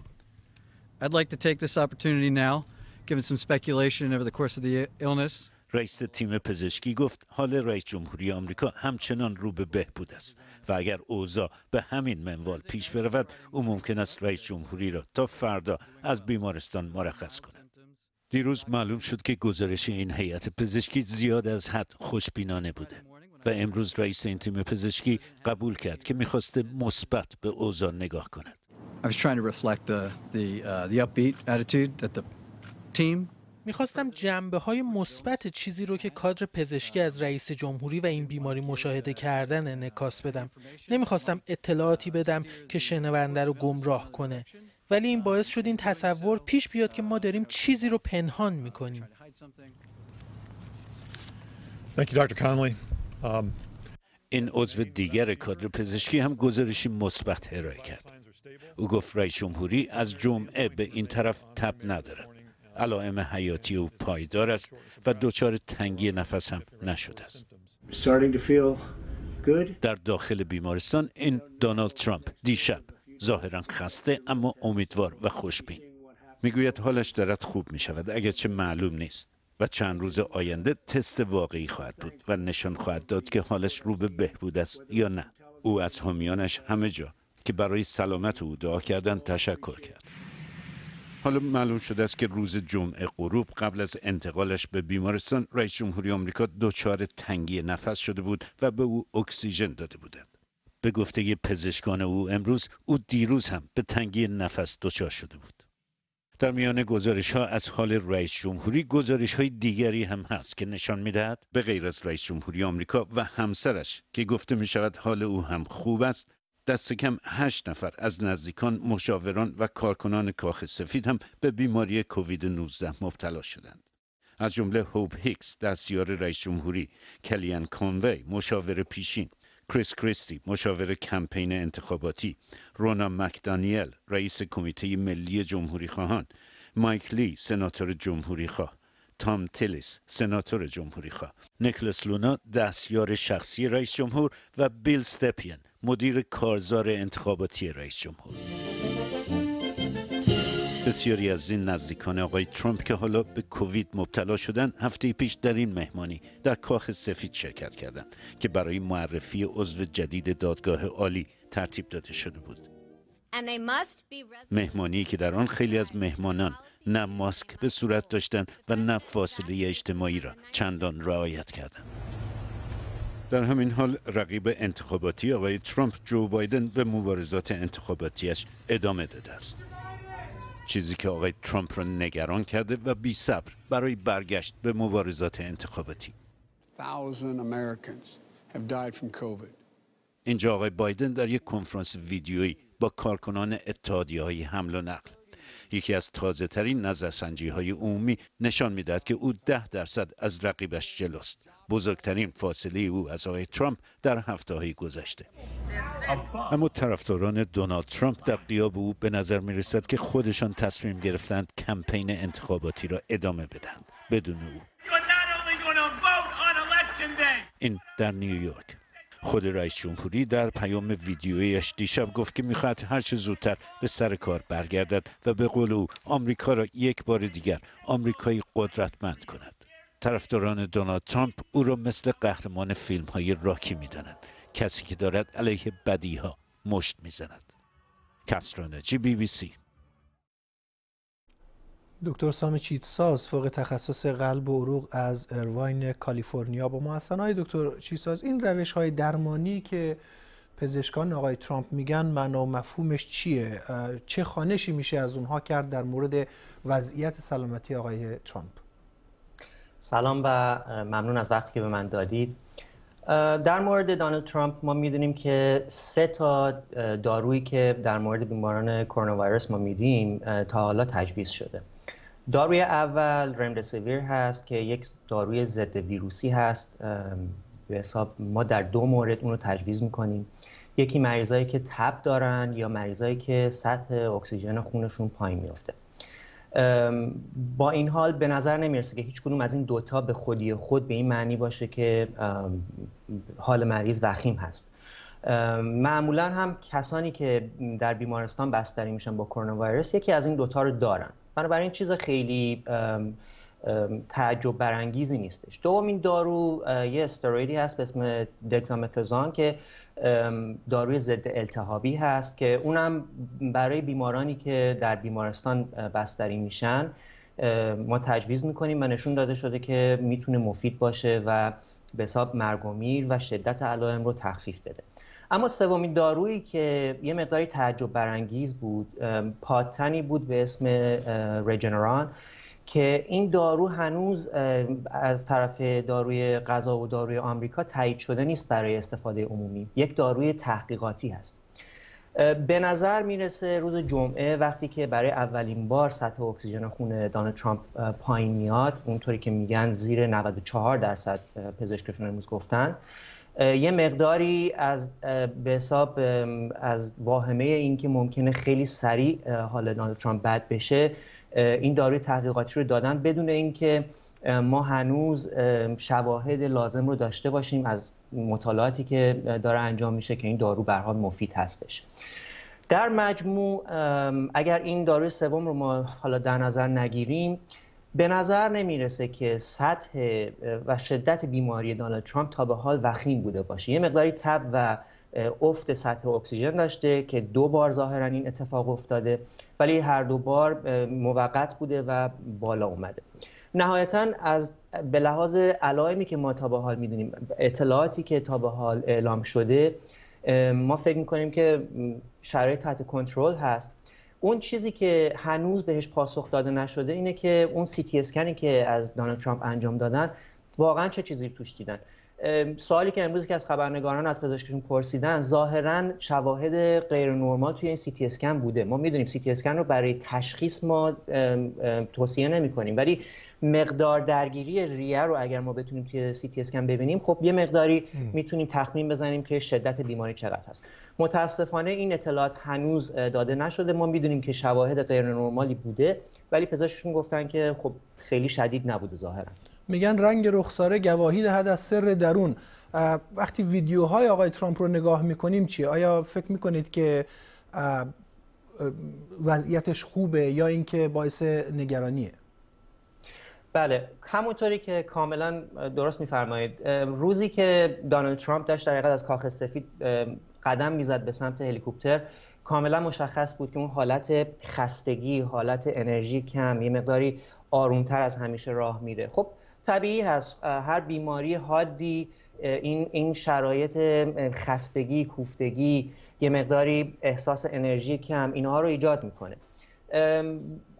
I'd like to take this opportunity now, given some speculation over the course of the illness. رئیس تیم پزشکی گفت حال رئیس جمهوری آمریکا همچنان رو به بهبود است و اگر اوضاع به همین منوال پیش برود او ممکن است رئیس جمهوری را تا فردا از بیمارستان مرخص کند. دیروز معلوم شد که گزارش این هیئت پزشکی زیاد از حد خوشبینانه بوده و امروز رئیس این تیم پزشکی قبول کرد که می‌خواسته مثبت به اوضاع نگاه کند. می‌خواستم جنبه های مثبت چیزی رو که کادر پزشکی از رئیس جمهوری و این بیماری مشاهده کردن انعکاس بدم. نمی‌خواستم اطلاعاتی بدم که شنونده رو گمراه کنه. ولی این باعث شد این تصور پیش بیاد که ما داریم چیزی رو پنهان می‌کنیم. Um, این عضو دیگر کادر پزشکی هم گزارشی مثبت ارائه کرد. او گفت رئیس جمهوری از جمعه به این طرف تب ندارد. علائم حیاتی او پایدار است و دچار تنگی نفس هم نشده است. در داخل بیمارستان این دونالد ترامپ دیشب ظاهرا خسته اما امیدوار و خوشبین. می‌گوید حالش دارد خوب می شود اگرچه معلوم نیست و چند روز آینده تست واقعی خواهد بود و نشان خواهد داد که حالش رو به بهبود است یا نه. او از حامیانش همه جا که برای سلامت او دعا کردن تشکر کرد. حالا معلوم شده است که روز جمعه غروب قبل از انتقالش به بیمارستان رئیس جمهوری آمریکا دچار تنگی نفس شده بود و به او اکسیژن داده بودند. به گفته پزشکان او امروز او دیروز هم به تنگی نفس دچار شده بود. در میان گزارش ها از حال رئیس جمهوری گزارش های دیگری هم هست که نشان می‌دهد به غیر از رئیس جمهوری آمریکا و همسرش که گفته می شود حال او هم خوب است دست کم هشت نفر از نزدیکان مشاوران و کارکنان کاخ سفید هم به بیماری کووید 19 مبتلا شدند. از جمله هوب هیکس دستیار رئیس جمهوری، کلیان کونوی مشاور پیشین، کریس کریستی مشاور کمپین انتخاباتی، رونا مکدانیل رئیس کمیته ملی جمهوری خواهان، مایک لی سناتور جمهوری خواه، تام تیلیس سناتور جمهوری خواه، نیکلس لونا دستیار شخصی رئیس جمهور و بیل ستپین مدیر کارزار انتخاباتی رئیس جمهور. بسیاری از این نزدیکان آقای ترامپ که حالا به کووید مبتلا شدن هفته پیش در این مهمانی در کاخ سفید شرکت کردند که برای معرفی عضو جدید دادگاه عالی ترتیب داده شده بود. مهمانی که در آن خیلی از مهمانان نه ماسک به صورت داشتند و نه فاصله اجتماعی را چندان رعایت کردند. در همین حال رقیب انتخاباتی آقای ترامپ جو بایدن به مبارزات انتخاباتیش ادامه داده است. چیزی که آقای ترامپ را نگران کرده و بی صبر برای برگشت به مبارزات انتخاباتی. اینجا آقای بایدن در یک کنفرانس ویدیویی با کارکنان اتحادیه های حمل و نقل. یکی از تازه ترین نظرسنجی های عمومی نشان می‌دهد که او ده درصد از رقیبش جلوست. بزرگترین فاصله او از آقای ترامپ در هفته های گذشته اما طرفداران دونالد ترامپ در قیاب او به نظر می رسد که خودشان تصمیم گرفتند کمپین انتخاباتی را ادامه بدهند. بدون او. این در نیویورک خود رئیس جمهوری در پیام ویدیویش دیشب گفت که می‌خواهد هر چه زودتر به سر کار برگردد و به قول او آمریکا را یک بار دیگر آمریکایی قدرتمند کند. طرفداران دونالد ترامپ او را مثل قهرمان فیلم های راکی می‌دانند. کسی که دارد علیه بدی ها مشت می‌زند. کسرانجی بی بی سی. دکتر سام چیتساز فوق تخصص قلب و عروق از ارواین کالیفرنیا با ما هستن. دکتر چیتساز این روش های درمانی که پزشکان آقای ترامپ میگن معنا و مفهومش چیه؟ چه خانشی میشه از اونها کرد در مورد وضعیت سلامتی آقای ترامپ؟ سلام و ممنون از وقتی که به من دادید. در مورد دانالد ترامپ ما می‌دونیم که سه تا دارویی که در مورد بیماران کرونا ویروس ما میدیم تا حالا تجویز شده. داروی اول رمدسیویر هست که یک داروی ضد ویروسی هست. به حساب ما در دو مورد اون رو تجویز می‌کنیم. یکی مریضایی که تب دارن یا مریضایی که سطح اکسیژن خونشون پایین میفته با این حال به نظر نمی‌رسه که هیچ کدوم از این دوتا به خودی خود به این معنی باشه که حال مریض وخیم هست. معمولا هم کسانی که در بیمارستان بستری میشن با کرونا ویروس یکی از این دوتا رو دارن. بنابراین این چیز خیلی تعجب برانگیزی نیستش. دومین دارو یه استرویدی هست به اسم دگزامتازون که داروی ضد التهابی هست که اونم برای بیمارانی که در بیمارستان بستری میشن ما تجویز می‌کنیم و نشون داده شده که می‌تونه مفید باشه و به حساب مرگ و و شدت علائم رو تخفیف بده. اما سومین دارویی که یه مقداری تعجب برانگیز بود پاتنی بود به اسم رجنران که این دارو هنوز از طرف داروی غذا و داروی آمریکا تایید شده نیست برای استفاده عمومی. یک داروی تحقیقاتی هست. به نظر می‌رسه روز جمعه وقتی که برای اولین بار سطح اکسیژن خون دانالد ترامپ پایین میاد اونطوری که میگن زیر 94 درصد پزشکشون امروز گفتن یه مقداری از به حساب از واهمه این که ممکنه خیلی سریع حال دانالد ترامپ بد بشه این داروی تحقیقاتی رو دادن بدون اینکه ما هنوز شواهد لازم رو داشته باشیم از مطالعاتی که داره انجام میشه که این دارو به حال مفید هستش. در مجموع اگر این داروی سوم رو ما حالا در نظر نگیریم به نظر نمی‌رسه که سطح و شدت بیماری دانالد ترامپ تا به حال وخیم بوده باشه. یه مقداری تب و افت سطح اکسیژن داشته که دو بار ظاهرا این اتفاق افتاده ولی هر دو بار موقت بوده و بالا اومده. نهایتا از به لحاظ علائمی که ما تا به حال می‌دونیم اطلاعاتی که تا به حال اعلام شده ما فکر می‌کنیم که شرایط تحت کنترل هست. اون چیزی که هنوز بهش پاسخ داده نشده اینه که اون سی تی اسکنی که از دانالد ترامپ انجام دادن واقعا چه چیزی توش دیدن؟ سوالی که امروز که از خبرنگاران از پزشکشون پرسیدن ظاهرا شواهد غیر نرمال توی این سی تی اسکن بوده. ما می‌دونیم سی تی اسکن رو برای تشخیص ما توصیه نمی کنیم ولی مقدار درگیری ریه رو اگر ما بتونیم توی سی تی اسکن ببینیم خب یه مقداری می‌تونیم تخمین بزنیم که شدت بیماری چقدر هست متاسفانه این اطلاعات هنوز داده نشده. ما می‌دونیم که شواهد غیر نرمالی بوده ولی پزشکشون گفتن که خب خیلی شدید نبوده ظاهرا. میگن رنگ رخساره گواهی دهد از سر درون. وقتی ویدیوهای آقای ترامپ رو نگاه می‌کنیم چی آیا فکر می‌کنید که وضعیتش خوبه یا اینکه باعث نگرانیه؟ بله همونطوری که کاملا درست میفرمایید. روزی که دانالد ترامپ داشت در از کاخ سفید قدم می‌زد به سمت هلیکوپتر کاملا مشخص بود که اون حالت خستگی حالت انرژی کم یه مقداری آرومتر از همیشه راه میره. خب طبیعی هست. هر بیماری حادی این این شرایط خستگی کوفتگی یه مقداری احساس انرژی کم اینها رو ایجاد می‌کنه.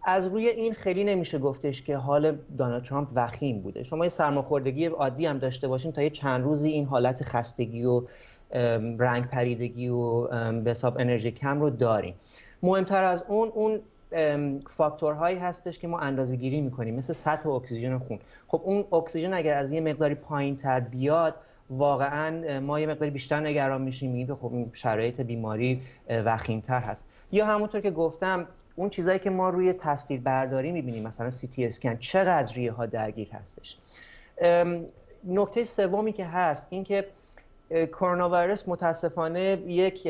از روی این خیلی نمیشه گفتش که حال دونالد ترامپ وخیم بوده. شما یه سرماخوردگی عادی هم داشته باشین تا یه چند روزی این حالت خستگی و رنگ پریدگی و به حساب انرژی کم رو داریم مهمتر از اون اون فاکتورهایی هستش که ما اندازه گیری می‌کنیم مثل سطح اکسیژن خون. خب اون اکسیژن اگر از یه مقداری پایین تر بیاد واقعا ما یه مقداری بیشتر نگران میشیم میگیم خب شرایط بیماری وخیمتر هست. یا همونطور که گفتم اون چیزایی که ما روی تصویر برداری می‌بینیم مثلا سی تی اسکن چقدر ریه ها درگیر هستش؟ نکته سومی که هست این که کرونا ویروس متاسفانه یک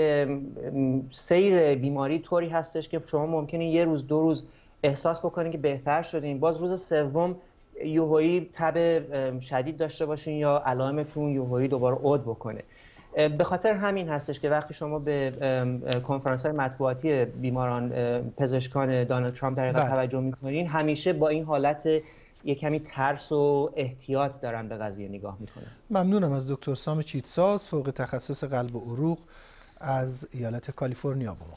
سیر بیماری طوری هستش که شما ممکنه یه روز دو روز احساس بکنین که بهتر شدین باز روز سوم یوهایی تب شدید داشته باشین یا علائمتون یوهایی دوباره عود بکنه به خاطر همین هستش که وقتی شما به کنفرانس های مطبوعاتی بیماران پزشکان دانالد ترامپ در بله. توجه می‌کنین همیشه با این حالت یه کمی ترس و احتیاط دارن به قضیه نگاه می‌کنن ممنونم از دکتر سام چیتساز فوق تخصص قلب و عروق از ایالت کالیفرنیا با ما.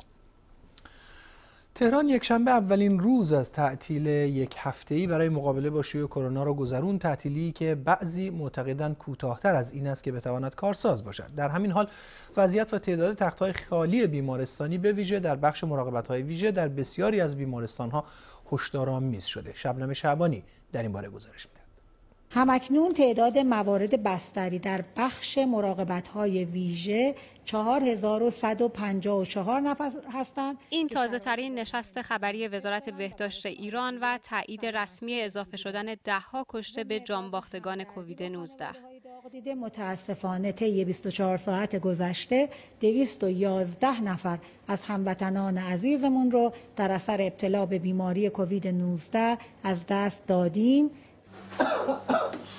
تهران یک شنبه اولین روز از تعطیل یک هفته‌ای برای مقابله با شیوع کرونا را گذرون. تعطیلی که بعضی معتقدند کوتاهتر از این است که بتواند کارساز باشد. در همین حال وضعیت و تعداد تخت‌های خالی بیمارستانی به ویژه در بخش مراقبت‌های ویژه در بسیاری از بیمارستان‌ها هشدارآمیز شده. شبنم شعبانی در این باره گزارش می‌دهد. همکنون تعداد موارد بستری در بخش مراقبت های ویژه 4154 نفر هستند. این تازه ترین نشست خبری وزارت بهداشت ایران و تایید رسمی اضافه شدن دهها کشته به جانباختگان کووید 19 متاسفانه طی 24 ساعت گذشته 211 نفر از هموطنان عزیزمون رو در اثر ابتلا به بیماری کووید 19 از دست دادیم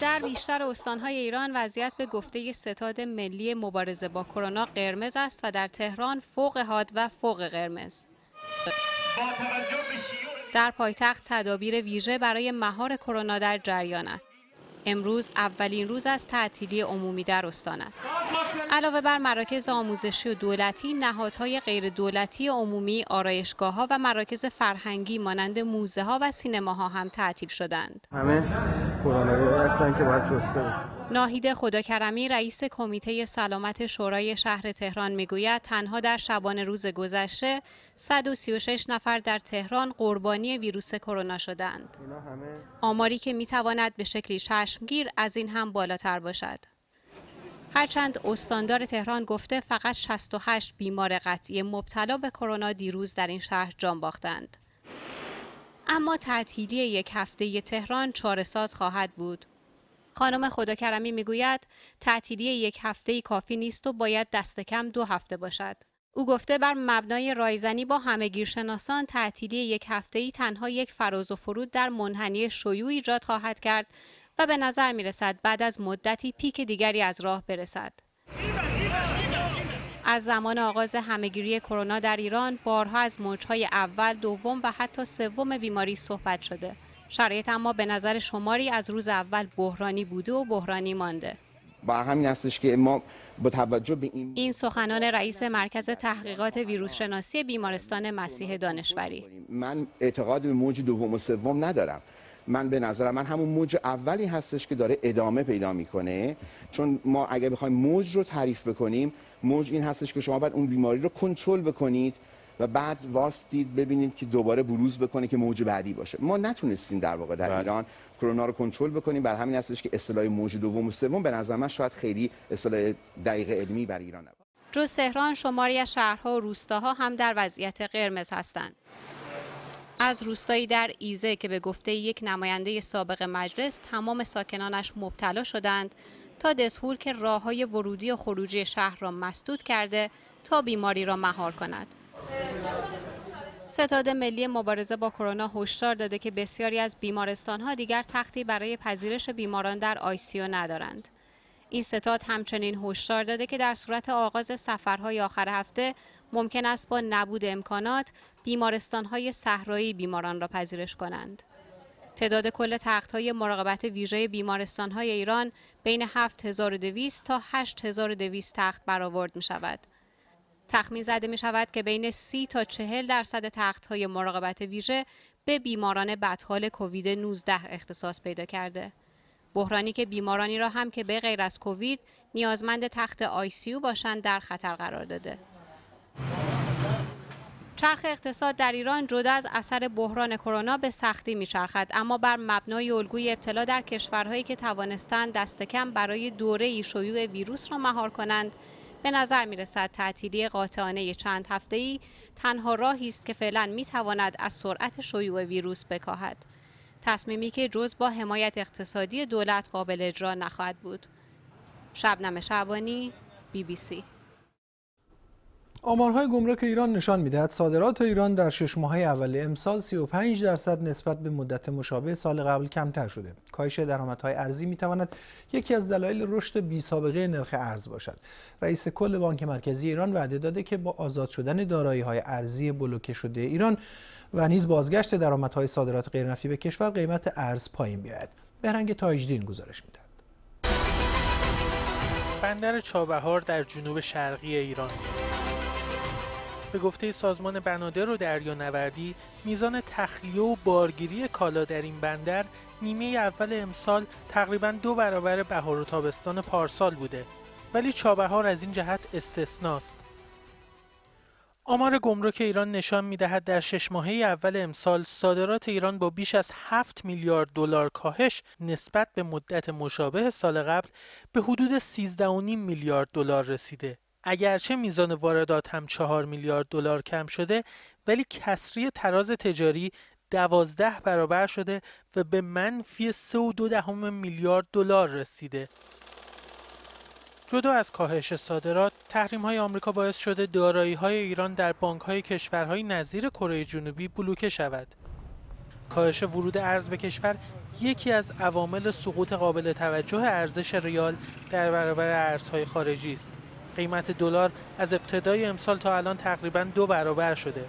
در بیشتر استانهای ایران وضعیت به گفته ستاد ملی مبارزه با کرونا قرمز است و در تهران فوق حاد و فوق قرمز. در پایتخت تدابیر ویژه برای مهار کرونا در جریان است. امروز اولین روز از تعطیلی عمومی در استان است. علاوه بر مراکز آموزشی و دولتی، نهادهای غیر دولتی عمومی، آرایشگاه ها و مراکز فرهنگی مانند موزه ها و سینماها هم تعطیل شدند. همه هستن که باید شسته ناهید خداکرمی رئیس کمیته سلامت شورای شهر تهران می‌گوید تنها در شبان روز گذشته 136 نفر در تهران قربانی ویروس کرونا شدند. آماری که می‌تواند به شکلی چشمگیر از این هم بالاتر باشد. هرچند استاندار تهران گفته فقط 68 بیمار قطعی مبتلا به کرونا دیروز در این شهر جان باختند. اما تعطیلی یک هفته تهران چارساز خواهد بود. خانم خداکرمی می‌گوید تعطیلی یک هفته کافی نیست و باید دست کم دو هفته باشد. او گفته بر مبنای رایزنی با همه گیرشناسان تعطیلی یک هفته ای تنها یک فراز و فرود در منحنی شیوع ایجاد خواهد کرد و به نظر می رسد بعد از مدتی پیک دیگری از راه برسد. از زمان آغاز همهگیری کرونا در ایران بارها از موجهای اول، دوم و حتی سوم بیماری صحبت شده. شرایط اما به نظر شماری از روز اول بحرانی بوده و بحرانی مانده. با همین هستش که ما با توجه به این این سخنان رئیس مرکز تحقیقات ویروس شناسی بیمارستان مسیح دانشوری من اعتقاد به موج دوم و سوم ندارم من به نظرم من همون موج اولی هستش که داره ادامه پیدا می‌کنه. چون ما اگر بخوایم موج رو تعریف بکنیم موج این هستش که شما باید اون بیماری رو کنترل بکنید و بعد واستید ببینید که دوباره بروز بکنه که موج بعدی باشه. ما نتونستیم در واقع در بله. ایران کرونا رو کنترل بکنیم. بر همین هستش که اصطلاح موج دوم و سوم به نظر من شاید خیلی اصطلاح دقیق علمی بر ایران نبود جز تهران شماری از شهرها و روستاها هم در وضعیت قرمز هستند. از روستایی در ایزه که به گفته یک نماینده سابق مجلس تمام ساکنانش مبتلا شدند تا دسهور که راه های ورودی و خروجی شهر را مسدود کرده تا بیماری را مهار کند. ستاد ملی مبارزه با کرونا هشدار داده که بسیاری از بیمارستانها دیگر تختی برای پذیرش بیماران در آیسیو ندارند. این ستاد همچنین هشدار داده که در صورت آغاز سفرهای آخر هفته ممکن است با نبود امکانات بیمارستانهای صحرایی بیماران را پذیرش کنند. تعداد کل های مراقبت ویژه بیمارستانهای ایران بین 7200 تا 8200 تخت برآورد می شود. تخمین زده می شود که بین 30 تا 40 درصد تخت های مراقبت ویژه به بیماران بدحال کووید 19 اختصاص پیدا کرده. بحرانی که بیمارانی را هم که به غیر از کووید نیازمند تخت آیسیو باشند در خطر قرار داده. چرخ اقتصاد در ایران جدا از اثر بحران کرونا به سختی میچرخد اما بر مبنای الگوی ابتلا در کشورهایی که توانستند دست کم برای دوره شیوع ویروس را مهار کنند به نظر می رسد تعطیلی قاطعانه چند هفته ای تنها راهی است که فعلا می تواند از سرعت شیوع ویروس بکاهد. تصمیمی که جز با حمایت اقتصادی دولت قابل اجرا نخواهد بود. شبنم شعبانی بی بی سی آمارهای گمرک ایران نشان می‌دهد صادرات ایران در شش ماه اول امسال 35 درصد نسبت به مدت مشابه سال قبل کمتر شده. کاهش درآمدهای ارزی می‌تواند یکی از دلایل رشد بی سابقه نرخ ارز باشد. رئیس کل بانک مرکزی ایران وعده داده که با آزاد شدن دارایی‌های ارزی بلوکه شده ایران و نیز بازگشت درآمدهای صادرات غیرنفتی به کشور قیمت ارز پایین بیاید. بهرنگ تاجدین گزارش می‌دهد. بندر چابهار در جنوب شرقی ایران به گفته سازمان بنادر و دریانوردی میزان تخلیه و بارگیری کالا در این بندر نیمه اول امسال تقریبا دو برابر بهار و تابستان پارسال بوده ولی چابهار از این جهت استثناست آمار گمرک ایران نشان می‌دهد در شش ماهه اول امسال صادرات ایران با بیش از 7 میلیارد دلار کاهش نسبت به مدت مشابه سال قبل به حدود 13.5 میلیارد دلار رسیده. اگرچه میزان واردات هم 4 میلیارد دلار کم شده ولی کسری تراز تجاری دوازده برابر شده و به منفی 3.2 میلیارد دلار رسیده. جدا از کاهش صادرات، تحریم های آمریکا باعث شده دارایی های ایران در بانک های کشورهای نظیر کره جنوبی بلوکه شود. کاهش ورود ارز به کشور یکی از عوامل سقوط قابل توجه ارزش ریال در برابر ارزهای خارجی است. قیمت دلار از ابتدای امسال تا الان تقریبا دو برابر شده.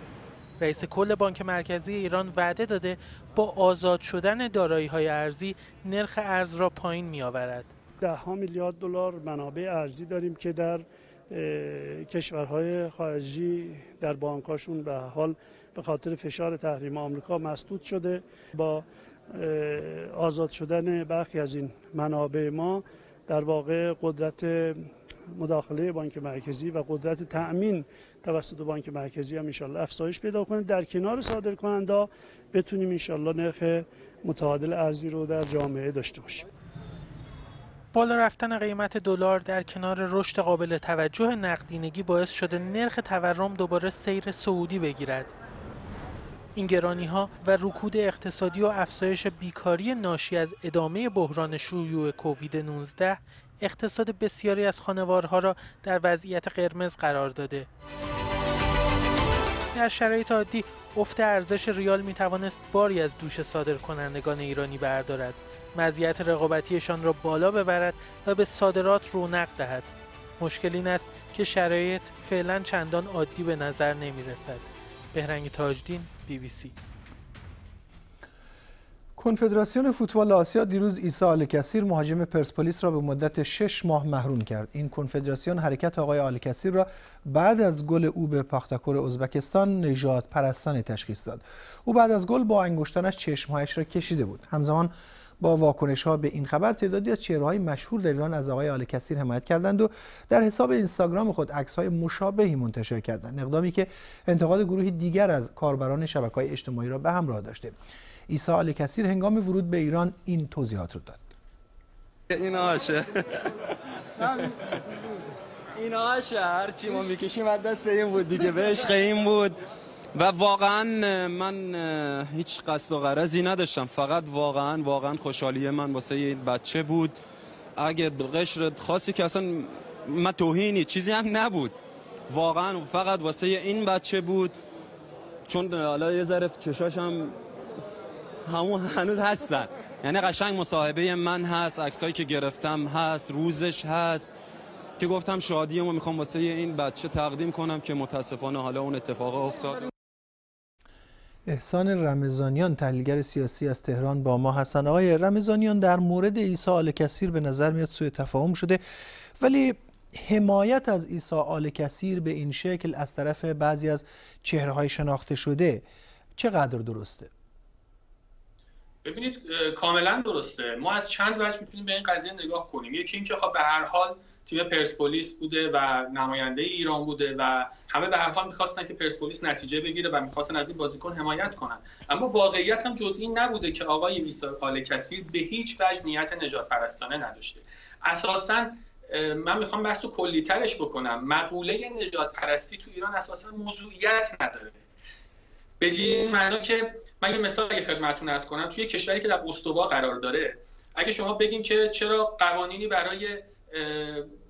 رئیس کل بانک مرکزی ایران وعده داده با آزاد شدن دارایی های ارزی نرخ ارز را پایین می آورد. ده ها میلیارد دلار منابع ارزی داریم که در کشورهای خارجی در بانکاشون به حال به خاطر فشار تحریم آمریکا مسدود شده با آزاد شدن برخی از این منابع ما در واقع قدرت مداخله بانک مرکزی و قدرت تأمین توسط بانک مرکزی هم انشالله افزایش پیدا کنه در کنار صادر کننده بتونیم انشالله نرخ متعادل ارزی رو در جامعه داشته باشیم بالا رفتن قیمت دلار در کنار رشد قابل توجه نقدینگی باعث شده نرخ تورم دوباره سیر سعودی بگیرد. این گرانی ها و رکود اقتصادی و افزایش بیکاری ناشی از ادامه بحران شیوع کووید 19 اقتصاد بسیاری از خانوارها را در وضعیت قرمز قرار داده. در شرایط عادی افت ارزش ریال می توانست باری از دوش صادر کنندگان ایرانی بردارد. مزیت رقابتیشان را بالا ببرد و به صادرات رونق دهد. مشکل این است که شرایط فعلا چندان عادی به نظر نمی رسد. بهرنگ تاجدین بی بی سی. کنفدراسیون فوتبال آسیا دیروز عیسی آلکسیر مهاجم پرسپولیس را به مدت شش ماه محروم کرد. این کنفدراسیون حرکت آقای آلکسیر را بعد از گل او به پاختاکور ازبکستان نژاد پرستانی تشخیص داد. او بعد از گل با انگشتانش چشمهایش را کشیده بود. همزمان با واکنش ها به این خبر تعدادی از چهره های مشهور در ایران از آقای آل کثیر حمایت کردند و در حساب اینستاگرام خود عکس های مشابهی منتشر کردند. اقدامی که انتقاد گروهی دیگر از کاربران شبکه های اجتماعی را به همراه داشته. عیسی آل کثیر هنگام ورود به ایران این توضیحات رو داد. این آشه. این آشه. هرچی ما می‌کشیم از دست این بود دیگه به عشق این بود. و واقعا من هیچ قصد و غرضی نداشتم. فقط واقعا واقعا خوشحالی من واسه یه بچه بود. اگه قشر خاصی که اصلا من توهینی چیزی هم نبود. واقعا فقط واسه این بچه بود. چون حالا یه ذره چشاش همون هنوز هستن. یعنی قشنگ مصاحبه من هست عکسایی که گرفتم هست روزش هست. که گفتم شادی ما می‌خوام واسه این بچه تقدیم کنم که متاسفانه حالا اون اتفاق افتاد. احسان رمضانیان تحلیلگر سیاسی از تهران با ما هستن. آقای رمضانیان در مورد عیسی آل کثیر به نظر میاد سوء تفاهم شده. ولی حمایت از عیسی آل کثیر به این شکل از طرف بعضی از چهره های شناخته شده چقدر درسته؟ ببینید کاملا درسته. ما از چند وجه می‌تونیم به این قضیه نگاه کنیم. یکی اینکه خب به هر حال تیم پرسپولیس بوده و نماینده ایران بوده و همه به هر حال می‌خواستن که پرسپولیس نتیجه بگیره و می‌خواستن از این بازیکن حمایت کنن. اما واقعیت هم جز این نبوده که آقای ایسا آل کثیر به هیچ وجه نیت نجات پرستانه نداشته. اساسا من می‌خوام بحث رو کلی ترش بکنم. مقوله نجات پرستی تو ایران اساسا موضوعیت نداره. به این معنا که من یه مثال اگه خدمتتون ارز کنم توی کشوری که در استوا قرار داره اگه شما بگین که چرا قوانینی برای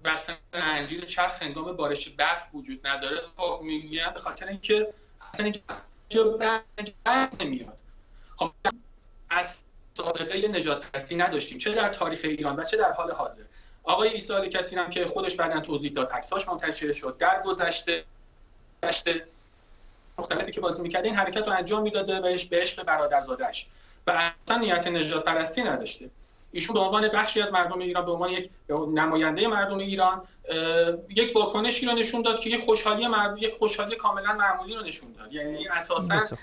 بستن انجیل چرخ هنگام بارش برف وجود نداره خب میگن به خاطر اینکه اصلا اینجا نمیاد؟ خب از سابقه نجات پرستی نداشتیم چه در تاریخ ایران و چه در حال حاضر. آقای عیسی کسی هم که خودش بعدا توضیح داد عکساش منتشر شد در گذشته. مختلفی که بازی می‌کرده این حرکت رو انجام می‌داده و به عشق برادرزادهش و اصلا نیت نجات پرستی نداشته. ایشون به عنوان بخشی از مردم ایران به عنوان یک نماینده مردم ایران یک واکنشی رو نشون داد که یک خوشحالی مرد... یک خوشحالی کاملا معمولی رو نشون داد. یعنی اساسا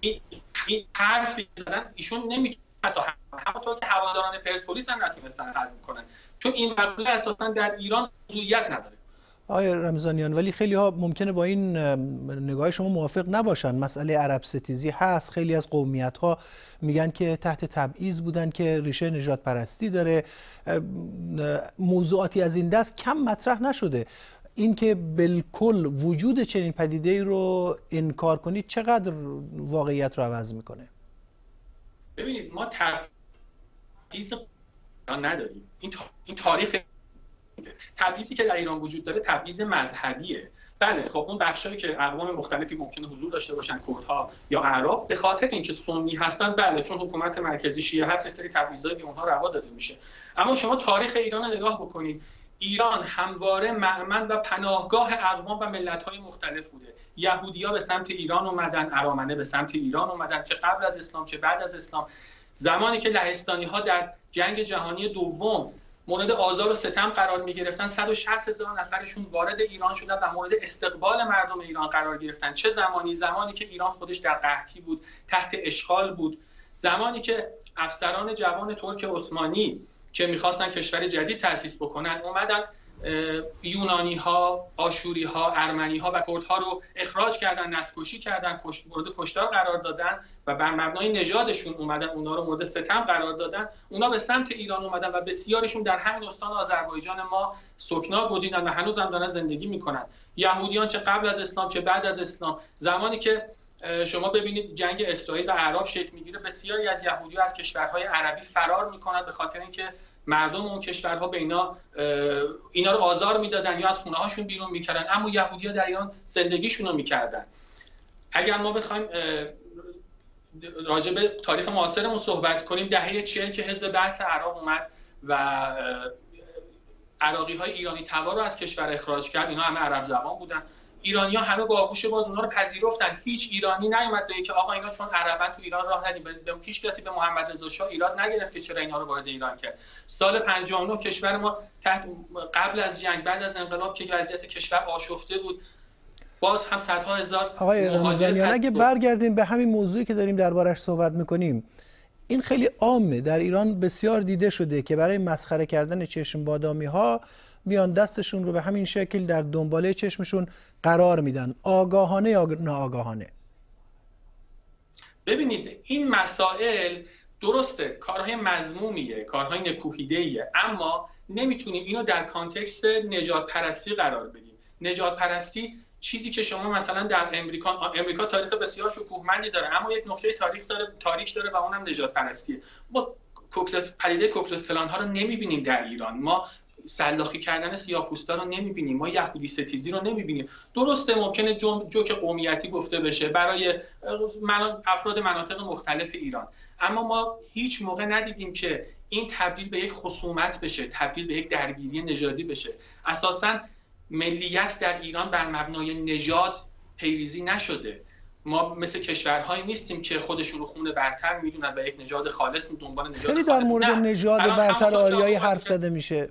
این این حرفی زدن ایشون نمیگه حتی همونطور که هواداران پرسپولیس هم نتونستن هضم کنن. چون این مقوله اساسا در ایران موضوعیت نداره. آقای رمضانیان ولی خیلی ها ممکنه با این نگاه شما موافق نباشن. مسئله عرب ستیزی هست. خیلی از قومیت ها میگن که تحت تبعیض بودن که ریشه نجات پرستی داره. موضوعاتی از این دست کم مطرح نشده. اینکه بالکل وجود چنین پدیده رو انکار کنید چقدر واقعیت رو عوض می‌کنه؟ ببینید ما تبعیض نداریم. این تاریخ تبعیضی که در ایران وجود داره تبعیض مذهبیه. بله خب اون بخشایی که اقوام مختلفی ممکنه حضور داشته باشن کردها یا اعراب به خاطر اینکه سنی هستن بله چون حکومت مرکزی شیعه هست سری تبعیضایی به اونها روا داده میشه. اما شما تاریخ ایران نگاه بکنید. ایران همواره معمن و پناهگاه اقوام و ملت‌های مختلف بوده. یهودی‌ها به سمت ایران اومدن ارامنه به سمت ایران اومدن چه قبل از اسلام چه بعد از اسلام. زمانی که لهستانی ها در جنگ جهانی دوم مورد آزار و ستم قرار می گرفتن 160 هزار نفرشون وارد ایران شدن و مورد استقبال مردم ایران قرار گرفتن. چه زمانی؟ زمانی که ایران خودش در قحطی بود تحت اشغال بود. زمانی که افسران جوان ترک عثمانی که می‌خواستن کشور جدید تأسیس بکنن اومدن یونانی ها آشوری ها ارمنی ها و کرد ها رو اخراج کردن نسکشی کردن مورد کشتار قرار دادن و بر مبنای نژادشون اومدن اونا رو مورد ستم قرار دادن. اونا به سمت ایران اومدن و بسیارشون در همین استان آذربایجان ما سکنا گزیدن و هنوز هم دارن زندگی می‌کنن. یهودیان چه قبل از اسلام چه بعد از اسلام. زمانی که شما ببینید جنگ اسرائیل و عرب شکل می‌گیره بسیاری از یهودی از کشورهای عربی فرار می‌کنن به خاطر اینکه مردم اون کشورها به اینا اینا رو آزار می‌دادن یا از خونه هاشون بیرون می‌کردن. اما یهودی ها در ایران زندگیشون رو می‌کردن. اگر ما بخوایم راجع به تاریخ معاصرمون صحبت کنیم دهه چهل که حزب بحث عراق اومد و عراقی های ایرانی تبار رو از کشور اخراج کرد اینا همه عرب زبان بودن. ایرانی ها همه با آغوش باز اونها رو پذیرفتن. هیچ ایرانی نیومد به که آقا اینا چون عربن تو ایران راه ندیم. به هیچ کسی به محمد رضا شاه ایراد نگرفت که چرا اینا رو وارد ایران کرد. سال 59 کشور ما تحت قبل از جنگ بعد از انقلاب که وضعیت کشور آشفته بود باز هم صدها هزار آقای رمضانیان اگه برگردیم به همین موضوعی که داریم دربارش صحبت می‌کنیم این خیلی عامه. در ایران بسیار دیده شده که برای مسخره کردن چشم بادامی ها میان دستشون رو به همین شکل در دنباله چشمشون قرار میدن. آگاهانه یا ناآگاهانه؟ ببینید این مسائل درسته کارهای مضمومیه کارهای نکوهیده اما نمی‌تونیم اینو در کانتکست نجات پرستی قرار بدیم. نجات پرستی چیزی که شما مثلا در امریکا امریکا تاریخ بسیار شکوهمندی داره اما یک نقطه تاریخ داره تاریخ داره و اونم نجات پرستیه ما کوکلس پدیده کوکلس کلان ها رو نمی‌بینیم در ایران. ما سلاخی کردن سیاپوستا رو نمی‌بینیم. ما یهودی ستیزی رو نمی‌بینیم. درسته ممکنه جوک قومیتی گفته بشه برای افراد مناطق مختلف ایران. اما ما هیچ موقع ندیدیم که این تبدیل به یک خصومت بشه تبدیل به یک درگیری نژادی بشه. اساسا ملیت در ایران بر مبنای نژاد پیریزی نشده. ما مثل کشورهایی نیستیم که خودشون رو خونه برتر می‌دونن و یک نژاد خالص دنبال نژاد خیلی در مورد نژاد برتر آریایی حرف زده میشه.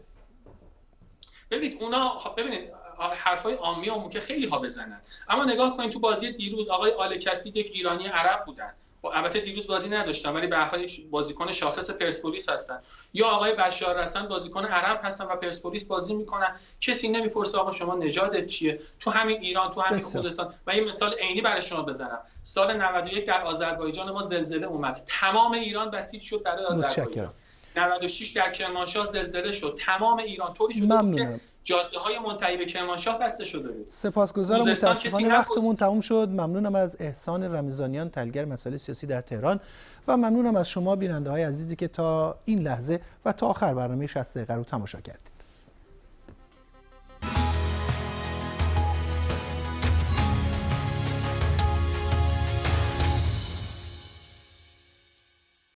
ببینید اونا خب ببینید حرفای عامی هم که خیلی ها بزنن. اما نگاه کنید تو بازی دیروز آقای آل کسی یک ایرانی عرب بودن. البته دیروز بازی نداشتن ولی به بازیکن شاخص پرسپولیس هستن. یا آقای بشار رسن بازیکن عرب هستن و پرسپولیس بازی می‌کنن. کسی نمی‌پرسه آقا شما نژادت چیه؟ تو همین ایران تو همین خوزستان و این مثال عینی برای شما بزنم. سال 91 در آذربایجان ما زلزله اومد. تمام ایران بسیج شد برای آذربایجان. 96 در کرمانشاه زلزله شد. تمام ایران طوری شد که جاده های منتهی به کرمانشاه بسته شده بود. سپاسگزارم متاسفانه وقتمون تموم شد. ممنونم از احسان رمضانیان تلگر مسائل سیاسی در تهران و ممنونم از شما بیننده های عزیزی که تا این لحظه و تا آخر برنامه 60 دقیقه رو تماشا کردید.